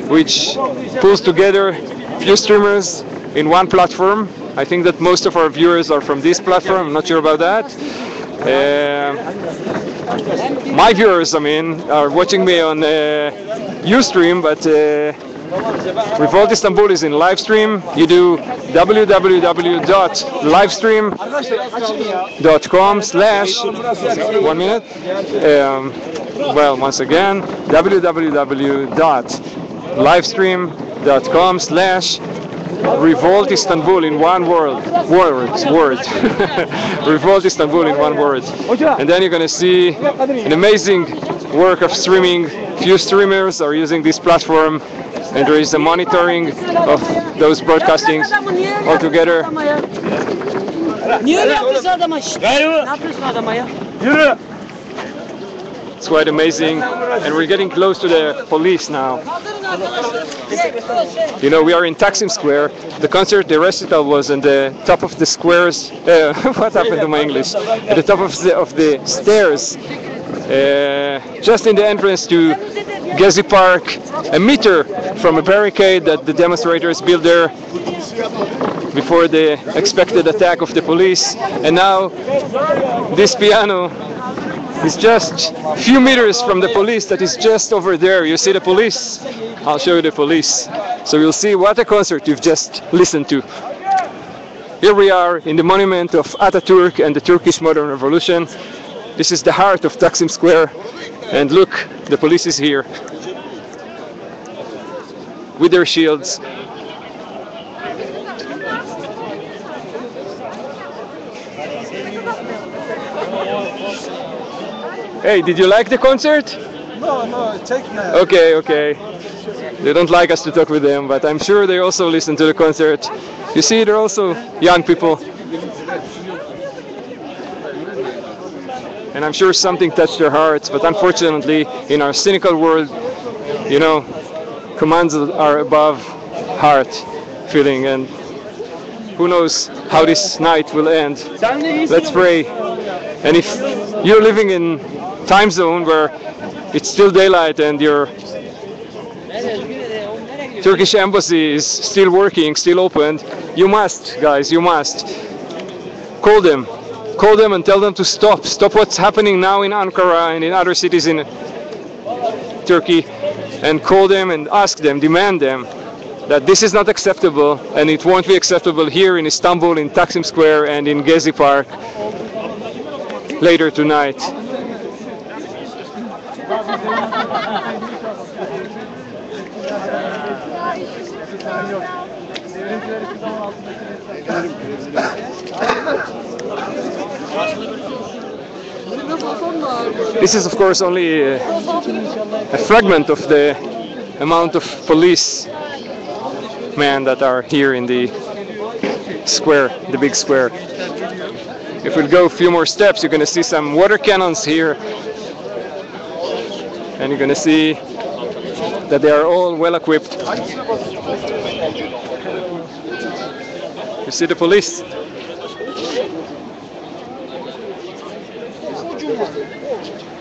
which pulls together few streamers in one platform. I think that most of our viewers are from this platform. I'm not sure about that. Uh, my viewers, I mean, are watching me on uh, Ustream, but uh, Revolt Istanbul is in live stream. You do www.livestream.com slash one minute. Um, well, once again, www.livestream.com slash Revolt Istanbul in one word. Word. Word. Revolt Istanbul in one word. And then you're going to see an amazing work of streaming. Few streamers are using this platform, and there is a monitoring of those broadcastings altogether. Niye yapıyorsun adama? Şşt! Ne yapıyorsun adama ya? Yürü! It's quite amazing, and we're getting close to the police now. You know, we are in Taksim Square. The concert, the recital was on the top of the squares. Uh, what happened to my English? At the top of the, of the stairs, uh, just in the entrance to Gezi Park, a meter from a barricade that the demonstrators built there before the expected attack of the police. And now, this piano is just a few meters from the police that is just over there. You see the police? I'll show you the police. So you'll see what a concert you've just listened to. Here we are in the monument of Ataturk and the Turkish modern revolution. This is the heart of Taksim Square. And look, the police is here with their shields. Hey, did you like the concert? No, no, take me. Okay, okay. They don't like us to talk with them, but I'm sure they also listen to the concert. You see, they're also young people. And I'm sure something touched their hearts, but unfortunately, in our cynical world, you know, commands are above heart feeling, and who knows how this night will end. Let's pray. And if you're living in time zone where it's still daylight and your Turkish embassy is still working, still open, you must, guys, you must call them. Call them and tell them to stop. Stop what's happening now in Ankara and in other cities in Turkey and call them and ask them, demand them that this is not acceptable and it won't be acceptable here in Istanbul, in Taksim Square and in Gezi Park later tonight. This is of course only a, a fragment of the amount of police men that are here in the square, the big square. If we go a few more steps, you're going to see some water cannons here. And you're going to see that they are all well equipped. You see the police?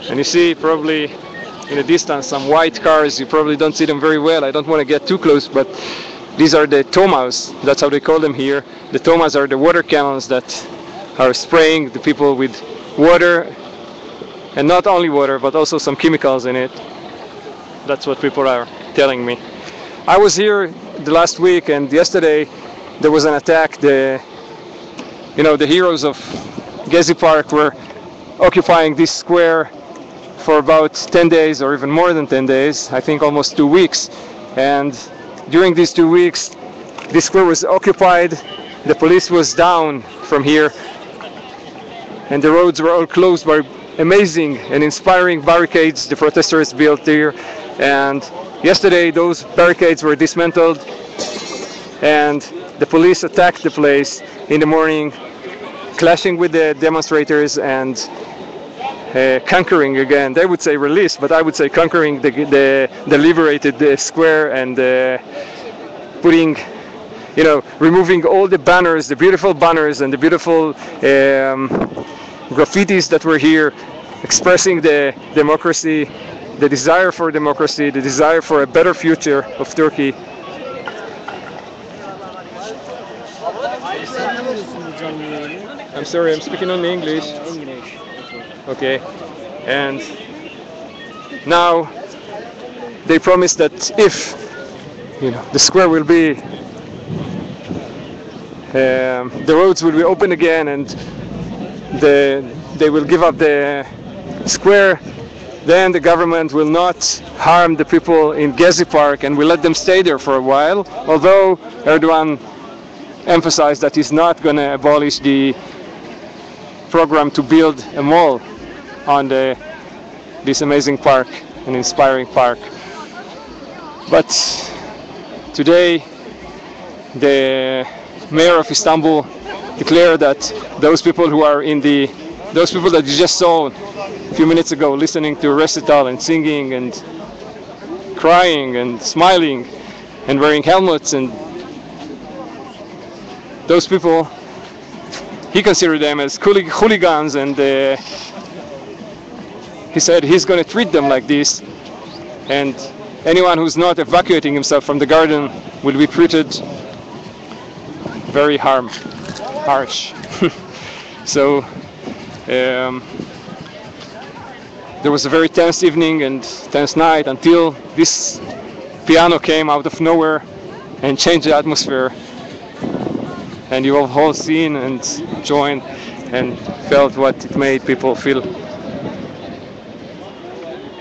And you see probably in the distance some white cars. You probably don't see them very well. I don't want to get too close, but these are the tomas. That's how they call them here. The tomas are the water cannons that are spraying the people with water, and not only water, but also some chemicals in it. That's what people are telling me. I was here the last week, and yesterday there was an attack. The you know the heroes of Gezi Park were occupying this square for about 10 days or even more than 10 days, I think almost two weeks. And during these two weeks, this square was occupied, the police was down from here, and the roads were all closed by amazing and inspiring barricades the protesters built here. And yesterday, those barricades were dismantled, and the police attacked the place in the morning, clashing with the demonstrators and uh, conquering again. They would say release, but I would say conquering the the, the liberated uh, square and uh, putting, you know, removing all the banners, the beautiful banners and the beautiful um, graffitis that were here, expressing the democracy, the desire for democracy, the desire for a better future of Turkey. I'm sorry, I'm speaking only English. English. Okay. And now they promise that if you know the square will be um, the roads will be open again and the they will give up the square then the government will not harm the people in Gezi Park and will let them stay there for a while although Erdogan emphasized that he's not going to abolish the program to build a mall on the, this amazing park, an inspiring park. But today, the mayor of Istanbul declared that those people who are in the, those people that you just saw a few minutes ago listening to recital and singing and crying and smiling and wearing helmets and those people he considered them as hooligans and uh, he said he's going to treat them like this and anyone who's not evacuating himself from the garden will be treated very harm, harsh. so um, there was a very tense evening and tense night until this piano came out of nowhere and changed the atmosphere and you have all seen and joined and felt what it made people feel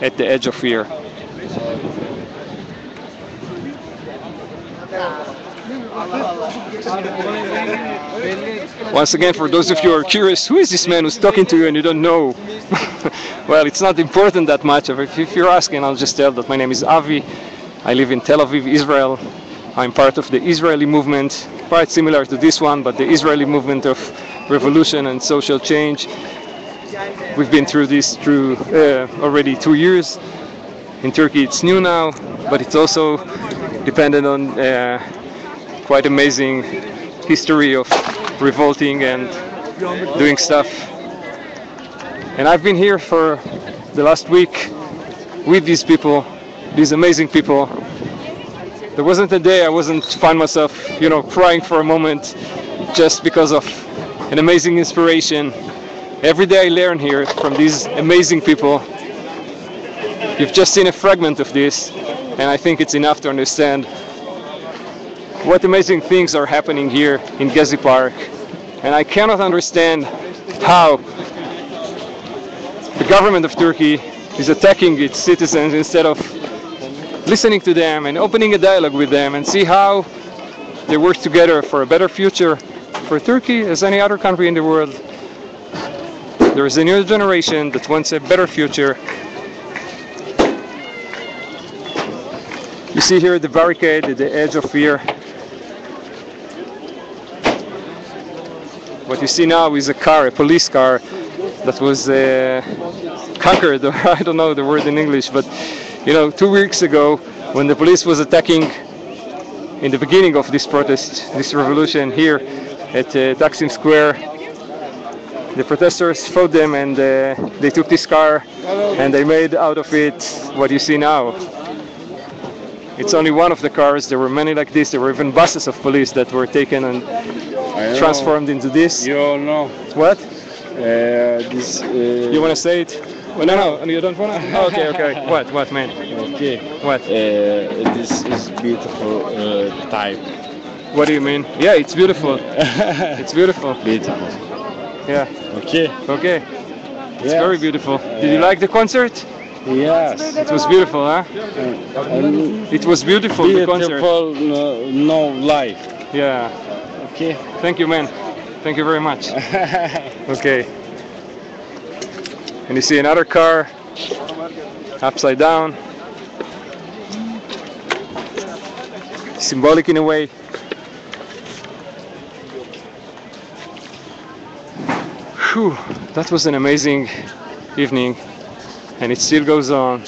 at the edge of fear. Once again, for those of you who are curious, who is this man who's talking to you and you don't know? well, it's not important that much. If you're asking, I'll just tell that my name is Avi. I live in Tel Aviv, Israel. I'm part of the Israeli movement, quite similar to this one, but the Israeli movement of revolution and social change. We've been through this through uh, already two years. In Turkey, it's new now, but it's also dependent on uh, quite amazing history of revolting and doing stuff. And I've been here for the last week with these people, these amazing people. There wasn't a day I wasn't find myself, you know, crying for a moment just because of an amazing inspiration. Every day I learn here from these amazing people. You've just seen a fragment of this, and I think it's enough to understand what amazing things are happening here in Gezi Park. And I cannot understand how the government of Turkey is attacking its citizens instead of listening to them and opening a dialogue with them and see how they work together for a better future for Turkey as any other country in the world. There is a new generation that wants a better future. You see here the barricade at the edge of fear. What you see now is a car, a police car, that was uh, conquered, or I don't know the word in English, but you know, two weeks ago, when the police was attacking in the beginning of this protest, this revolution here at uh, Taksim Square, the protesters fought them and uh, they took this car and they made out of it what you see now. It's only one of the cars. There were many like this. There were even buses of police that were taken and know. transformed into this. You all know. What? Uh, this. Uh, You want to say it? Well, no, no, you don't want to? Oh, okay, okay. What, what, man? Okay. What? Uh, this is beautiful uh, type. What do you mean? Yeah, it's beautiful. it's beautiful. Beautiful. Yeah. Okay. Okay. It's Yes. very beautiful. Did you like the concert? Yes. It was beautiful, huh? And It was beautiful, the concert. beautiful, no, no life. Yeah. Okay. Thank you, man. Thank you very much. Okay. And you see another car upside down. Symbolic in a way. Whew, that was an amazing evening and it still goes on.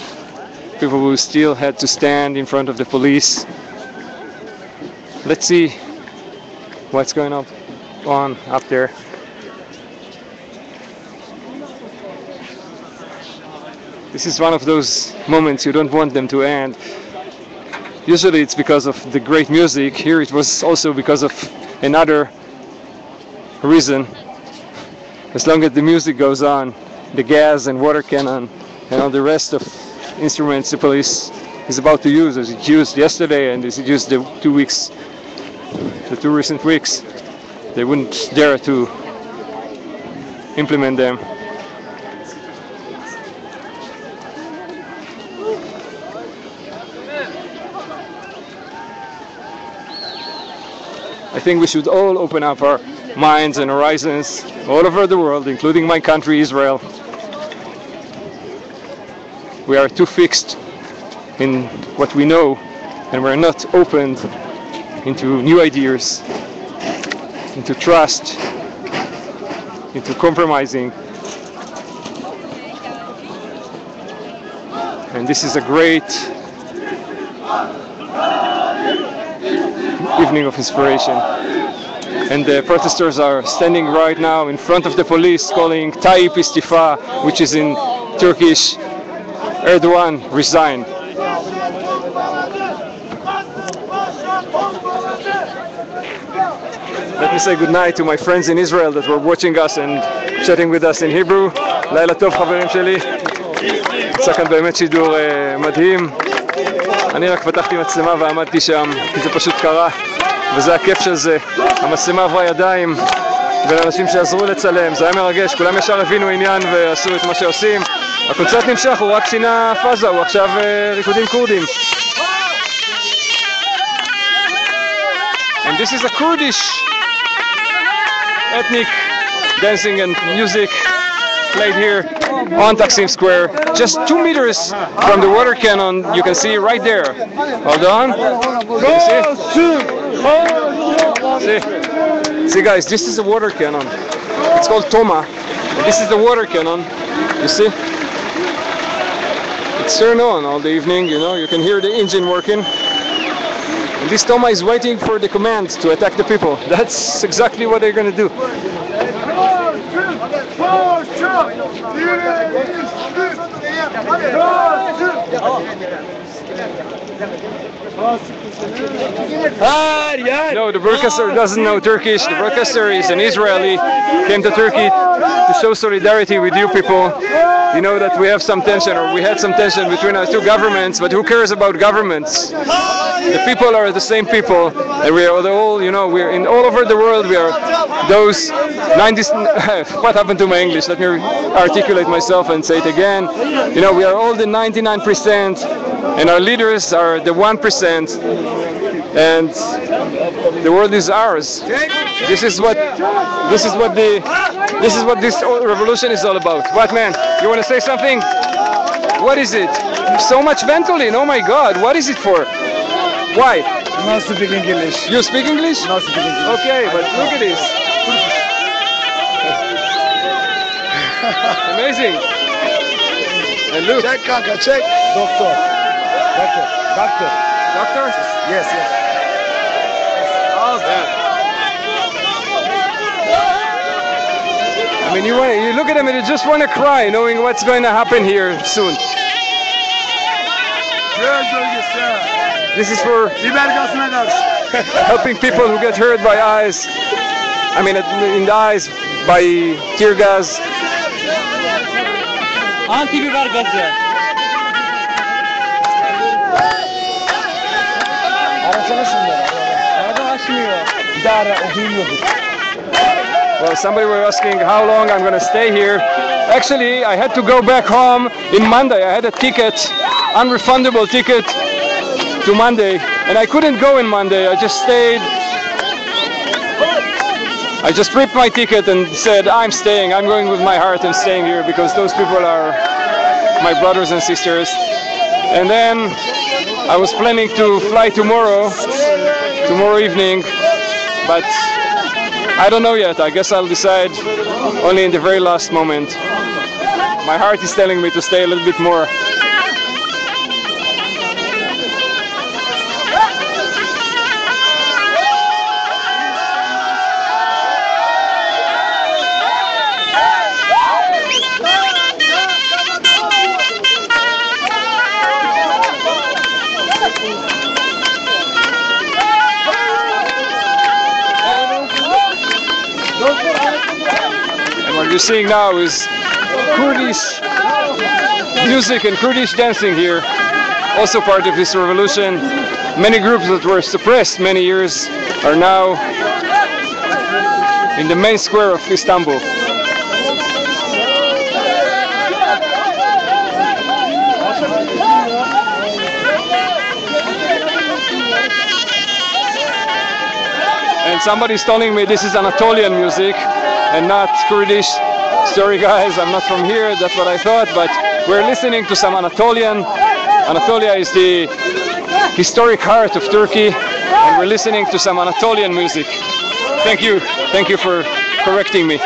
People will still had to stand in front of the police. Let's see what's going up on up there. This is one of those moments you don't want them to end. Usually it's because of the great music. Here it was also because of another reason. As long as the music goes on, the gas and water cannon and all the rest of instruments the police is about to use, as it used yesterday and as it used the two weeks, the two recent weeks, they wouldn't dare to implement them. I think we should all open up our minds and horizons all over the world, including my country, Israel. We are too fixed in what we know and we're not opened into new ideas, into trust, into compromising. And this is a great evening of inspiration. And the protesters are standing right now in front of the police calling Tayyip Istifa, which is in Turkish, Erdogan resign. Let me say goodnight to my friends in Israel that were watching us and chatting with us in Hebrew. לילה טוב חברים שלי. יצא כאן באמת שידור אה, מדהים. אני רק פתחתי מצלמה ועמדתי שם, כי זה פשוט קרה, וזה הכיף של זה. המצלמה עברה ידיים בין אנשים שעזרו לצלם, זה היה מרגש, כולם ישר הבינו עניין ועשו את מה שעושים. הקונצרט נמשך, הוא רק שינה פאזה, הוא עכשיו אה, ריקודים כורדים. And this is a Kurdish ethnic dancing and music played here on Taksim Square, just two meters from the water cannon. You can see right there. Hold on. See? See? See, guys, this is a water cannon. It's called Toma. This is the water cannon. You see? It's turned on all the evening. You know, you can hear the engine working. And this Toma is waiting for the command to attack the people. That's exactly what they're going to do. No, the broadcaster doesn't know Turkish. The broadcaster is an Israeli, came to Turkey to show solidarity with you people. You know that we have some tension, or we had some tension between our two governments, but who cares about governments? The people are the same people, and we are all, you know, we're in all over the world. We are those 90s, what happened to my English? Let me articulate myself and say it again. You know, we are all the 99%, and our leaders are the 1%, and the world is ours. This is what this is what the this is what this revolution is all about. What man? You want to say something? What is it? So much Ventolin. Oh my God! What is it for? Why? Not speak English. You speak English? Not speak English. Okay, but look at this. Amazing. And look. Check, kanka, check. Doctor. Doctor. Doctor. Doctor? Yes, yes. I mean, you want you look at them and you just want to cry, knowing what's going to happen here soon. This is for helping people who get hurt by eyes. I mean, in the eyes by tear gas. Antibiber gazı. Well, somebody were asking how long I'm going to stay here. Actually, I had to go back home in Monday. I had a ticket, unrefundable ticket to Monday, and I couldn't go in Monday. I just stayed. I just ripped my ticket and said, I'm staying. I'm going with my heart and staying here because those people are my brothers and sisters. And then I was planning to fly tomorrow, tomorrow evening, but I don't know yet. I guess I'll decide only in the very last moment. My heart is telling me to stay a little bit more. Seeing now is Kurdish music and Kurdish dancing here, also part of this revolution. Many groups that were suppressed many years are now in the main square of Istanbul. And somebody's telling me this is Anatolian music and not Kurdish. Sorry guys, I'm not from here, that's what I thought, but we're listening to some Anatolian. Anatolia is the historic heart of Turkey, and we're listening to some Anatolian music. Thank you, thank you for correcting me.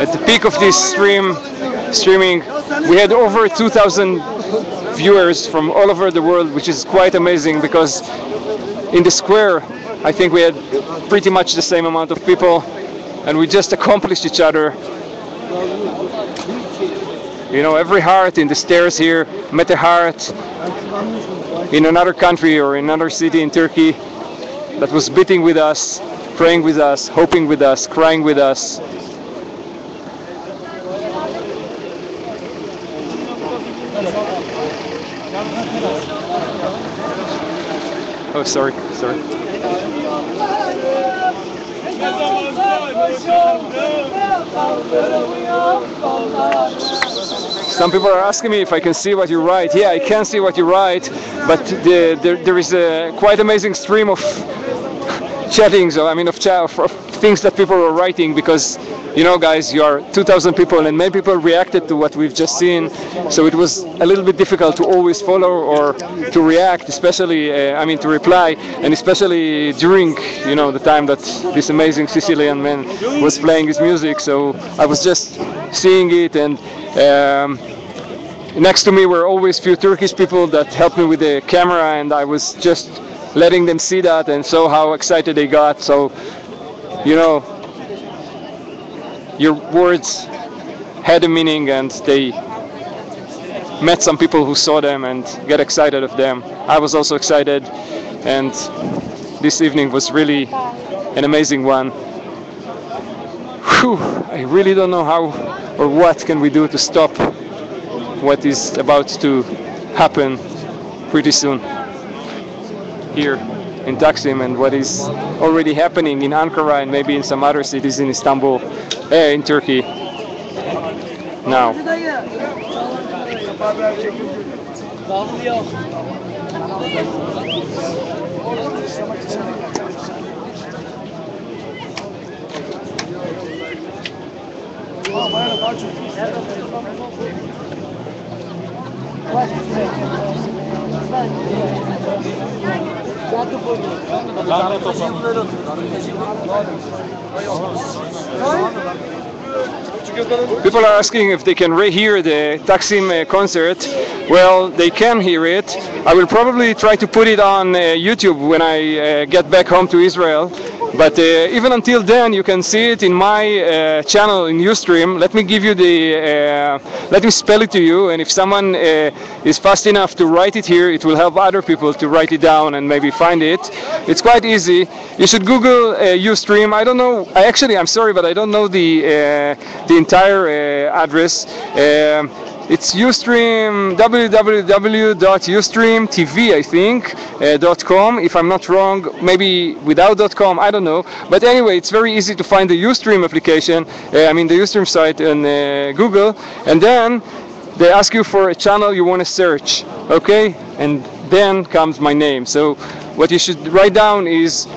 At the peak of this stream, streaming, we had over 2,000 viewers from all over the world, which is quite amazing because in the square, I think we had pretty much the same amount of people, and we just accomplished each other. You know, every heart in the stairs here met a heart in another country or in another city in Turkey that was beating with us, praying with us, hoping with us, crying with us. Oh, sorry, sorry. Some people are asking me if I can see what you write. Yeah, I can see what you write, but the, there, there is a quite amazing stream of chattings, I mean, of, of, of things that people are writing because, you know, guys, you are 2,000 people and many people reacted to what we've just seen, so it was a little bit difficult to always follow or to react, especially, uh, I mean, to reply, and especially during, you know, the time that this amazing Sicilian man was playing his music. So I was just seeing it and. Um, next to me were always few Turkish people that helped me with the camera, and I was just letting them see that and saw how excited they got. So, you know, your words had a meaning, and they met some people who saw them and get excited of them. I was also excited, and this evening was really an amazing one. Whew, I really don't know how or what can we do to stop what is about to happen pretty soon here in Taksim and what is already happening in Ankara and maybe in some other cities in Istanbul, eh, in Turkey now. People are asking if they can re- hear the Taksim uh, concert. Well, they can hear it. I will probably try to put it on uh, YouTube when I uh, get back home to Israel. But uh, even until then, you can see it in my uh, channel in Ustream. Let me give you the, uh, let me spell it to you. And if someone is fast enough to write it here, it will help other people to write it down and maybe find it. It's quite easy. You should Google Ustream. I don't know. I actually, I'm sorry, but I don't know the the entire address. Um, it's Ustream www.ustreamtv I think uh, .com. If I'm not wrong maybe without .com I don't know. But anyway it's very easy to find the Ustream application uh, I mean the Ustream site on uh, Google. And then they ask you for a channel you want to search okay? And then comes my name. So what you should write down is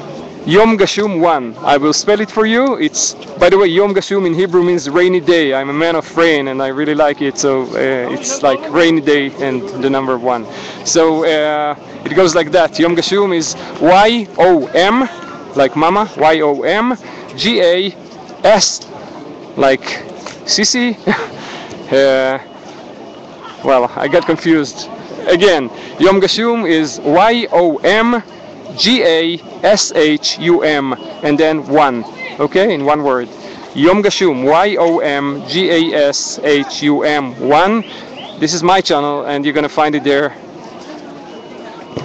Yom Gashum 1. I will spell it for you. It's, by the way, Yom Gashum in Hebrew means rainy day. I'm a man of rain and I really like it. So uh, it's like rainy day and the number one. So uh, it goes like that. Yom Gashum is Y O M, like mama, Y O M, G A S, like Sisi. uh, well, I got confused. Again, Yom Gashum is Y O M G A S H U M and then one. Okay, in one word. Yom Gashum, Y O M G A S H U M, one. This is my channel and you're gonna find it there.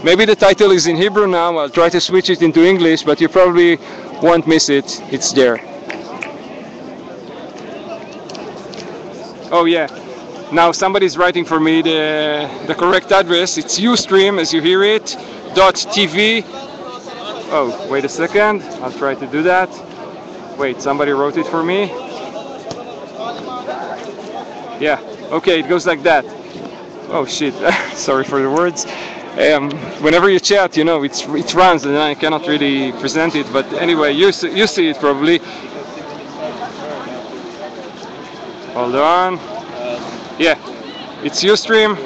Maybe the title is in Hebrew now, I'll try to switch it into English, but you probably won't miss it. It's there. Oh yeah. Now somebody's writing for me the the correct address. It's Ustream as you hear it. Dot TV. Oh, wait a second. I'll try to do that. Wait, somebody wrote it for me. Yeah. Okay, it goes like that. Oh shit. Sorry for the words. Um, whenever you chat, you know, it's it runs, and I cannot really present it. But anyway, you see, you see it probably. Hold on. Yeah, it's Ustream.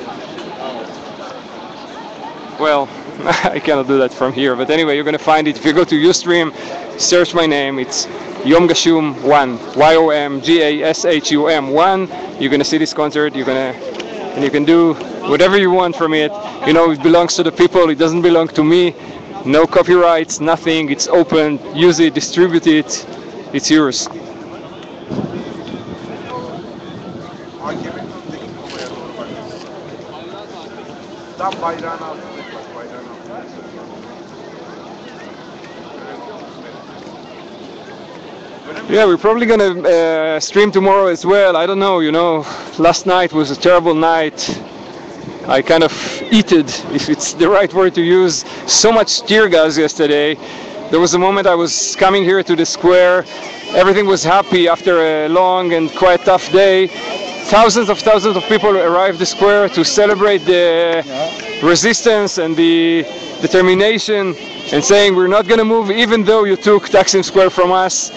Well, I cannot do that from here, but anyway, you're gonna find it if you go to Ustream, search my name. It's Yom Gashum One, Y O M G A S H U M One. You're gonna see this concert. You're gonna and you can do whatever you want from it. You know, it belongs to the people. It doesn't belong to me. No copyrights, nothing. It's open. Use it, distribute it. It's yours. Yeah, we're probably gonna uh, stream tomorrow as well. I don't know, you know. Last night was a terrible night. I kind of eated, if it's the right word to use, so much tear gas yesterday. There was a moment I was coming here to the square. Everything was happy after a long and quite tough day. Thousands of thousands of people arrived the square to celebrate the resistance and the determination and saying we're not going to move even though you took Taksim Square from us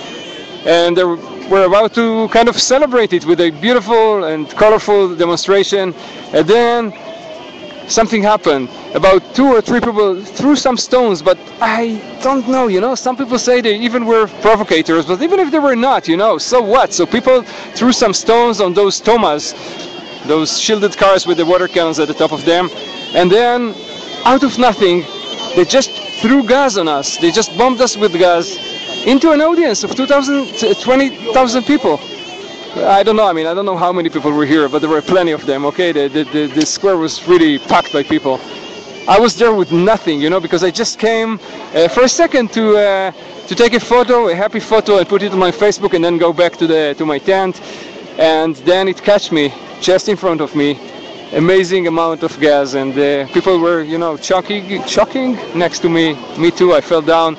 and uh, we're about to kind of celebrate it with a beautiful and colorful demonstration. And then something happened. About two or three people threw some stones but i don't know you know? Some people say they even were provocators but even if they were not you know so what? So people threw some stones on those tomas those shielded cars with the water cannons at the top of them. And then out of nothing they just threw gas on us. They just bombed us with gas into an audience of 2,000, 20,000 people. I don't know, I mean, I don't know how many people were here, but there were plenty of them, okay? The, the, the, the square was really packed by people. I was there with nothing, you know, because I just came uh, for a second to uh, to take a photo, a happy photo, and put it on my Facebook, and then go back to the to my tent. And then it catch me just in front of me, amazing amount of gas, and uh, people were, you know, choking, choking next to me. Me too. I fell down.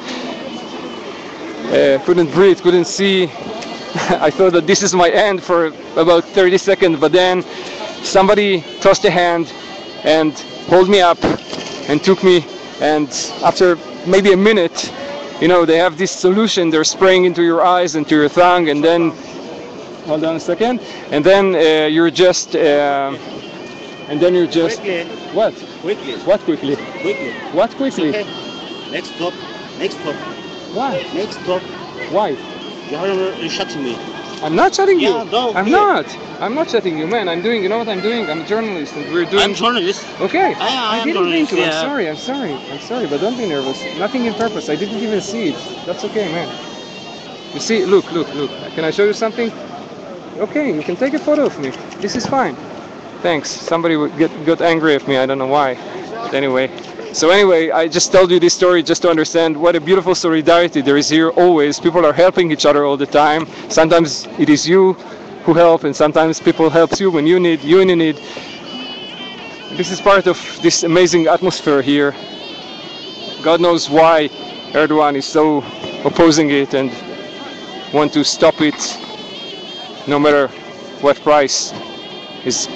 Uh, couldn't breathe, couldn't see. I thought that this is my end for about 30 seconds, but then somebody tossed a hand and pulled me up and took me. And after maybe a minute, you know, they have this solution they're spraying into your eyes and to your tongue, and then hold on a second, and then uh, you're just uh, and then you're just Quickly. what? Quickly. What quickly? Quickly. What quickly? Okay. Next stop. Next stop. Why? Next stop. Why? You are uh, shutting me. I'm not shutting you. Yeah, no, I'm not. I'm not shutting you, man. I'm doing. You know what I'm doing? I'm a journalist, and we're doing. I'm journalist. Okay. I, I, am didn't mean to. Yeah. I'm sorry. I'm sorry. I'm sorry, but don't be nervous. Nothing in purpose. I didn't even see it. That's okay, man. You see? Look, look, look. Can I show you something? Okay, you can take a photo of me. This is fine. Thanks. Somebody would get got angry at me. I don't know why. But anyway. So anyway, I just told you this story just to understand what a beautiful solidarity there is here always. People are helping each other all the time. Sometimes it is you who help and sometimes people help you when you need you need. This is part of this amazing atmosphere here. God knows why Erdogan is so opposing it and want to stop it no matter what price is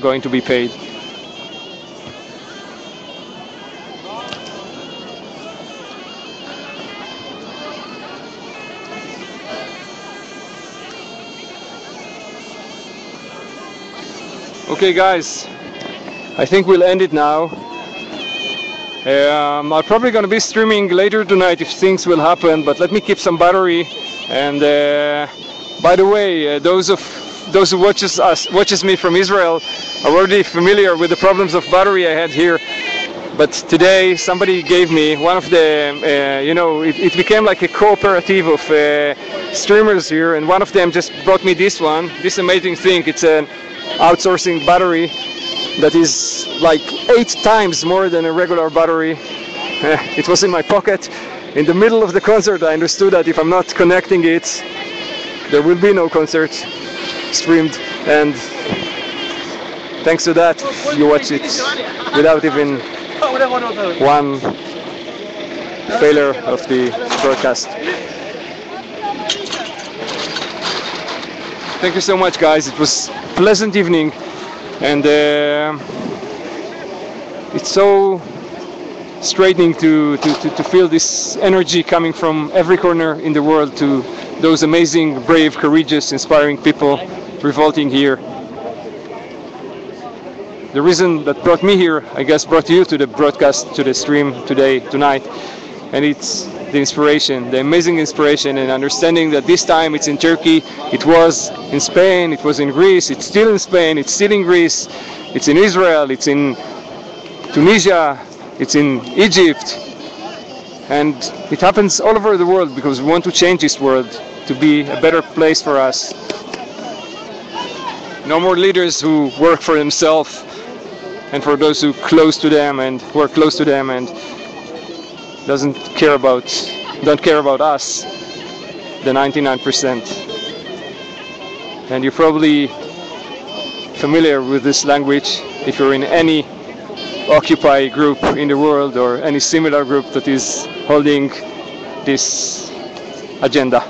going to be paid. Okay, guys, I think we'll end it now. Um, I'm probably going to be streaming later tonight if things will happen, but let me keep some battery. And uh, by the way, uh, those of those who watches us watches me from Israel are already familiar with the problems of battery I had here. But today somebody gave me one of the, uh, you know, it, it became like a cooperative of uh, streamers here, and one of them just brought me this one, this amazing thing. It's an outsourcing battery that is like eight times more than a regular battery. Eh, it was in my pocket. In the middle of the concert, I understood that if I'm not connecting it, there will be no concert streamed. And thanks to that, you watch it without even one failure of the broadcast. Thank you so much, guys. It was pleasant evening, and uh, it's so straightening to, to, to, to feel this energy coming from every corner in the world to those amazing, brave, courageous, inspiring people revolting here. The reason that brought me here, I guess, brought you to the broadcast, to the stream today, tonight, and it's the inspiration, the amazing inspiration, and understanding that this time it's in Turkey, it was in Spain, it was in Greece, it's still in Spain, it's still in Greece, it's in Israel, it's in Tunisia, it's in Egypt, and it happens all over the world because we want to change this world to be a better place for us. No more leaders who work for themselves and for those who close to them and who are close to them and doesn't care about don't care about us the 99% and you're probably familiar with this language if you're in any occupy group in the world or any similar group that is holding this agenda.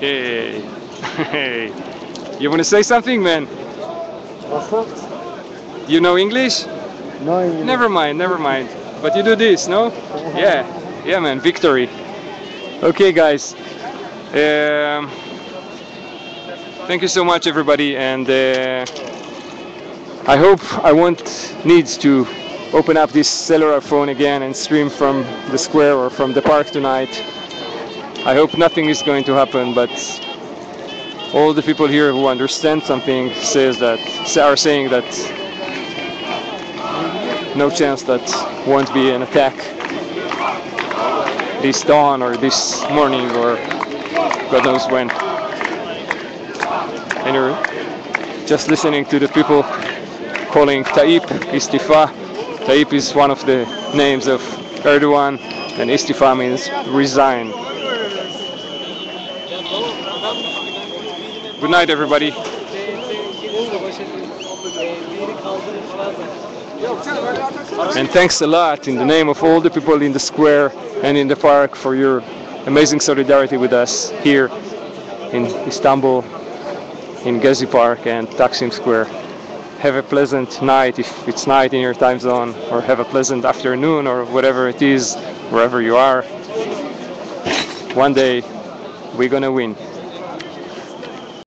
Hey. Hey you want to say something man you know English? No. Never mind, never mind. But you do this, no? Yeah, yeah, man. Victory. Okay, guys. Um, thank you so much, everybody, and uh, I hope I won't need to open up this cellular phone again and stream from the square or from the park tonight. I hope nothing is going to happen, but all the people here who understand something says that are saying that no chance that won't be an attack this dawn or this morning or God knows when. And you're just listening to the people calling Tayyip Istifa. Tayyip is one of the names of Erdogan and Istifa means resign. Good night, everybody. And thanks a lot in the name of all the people in the square and in the park for your amazing solidarity with us here in Istanbul, in Gezi Park and Taksim Square. Have a pleasant night if it's night in your time zone, or have a pleasant afternoon or whatever it is, wherever you are. one day we're gonna win.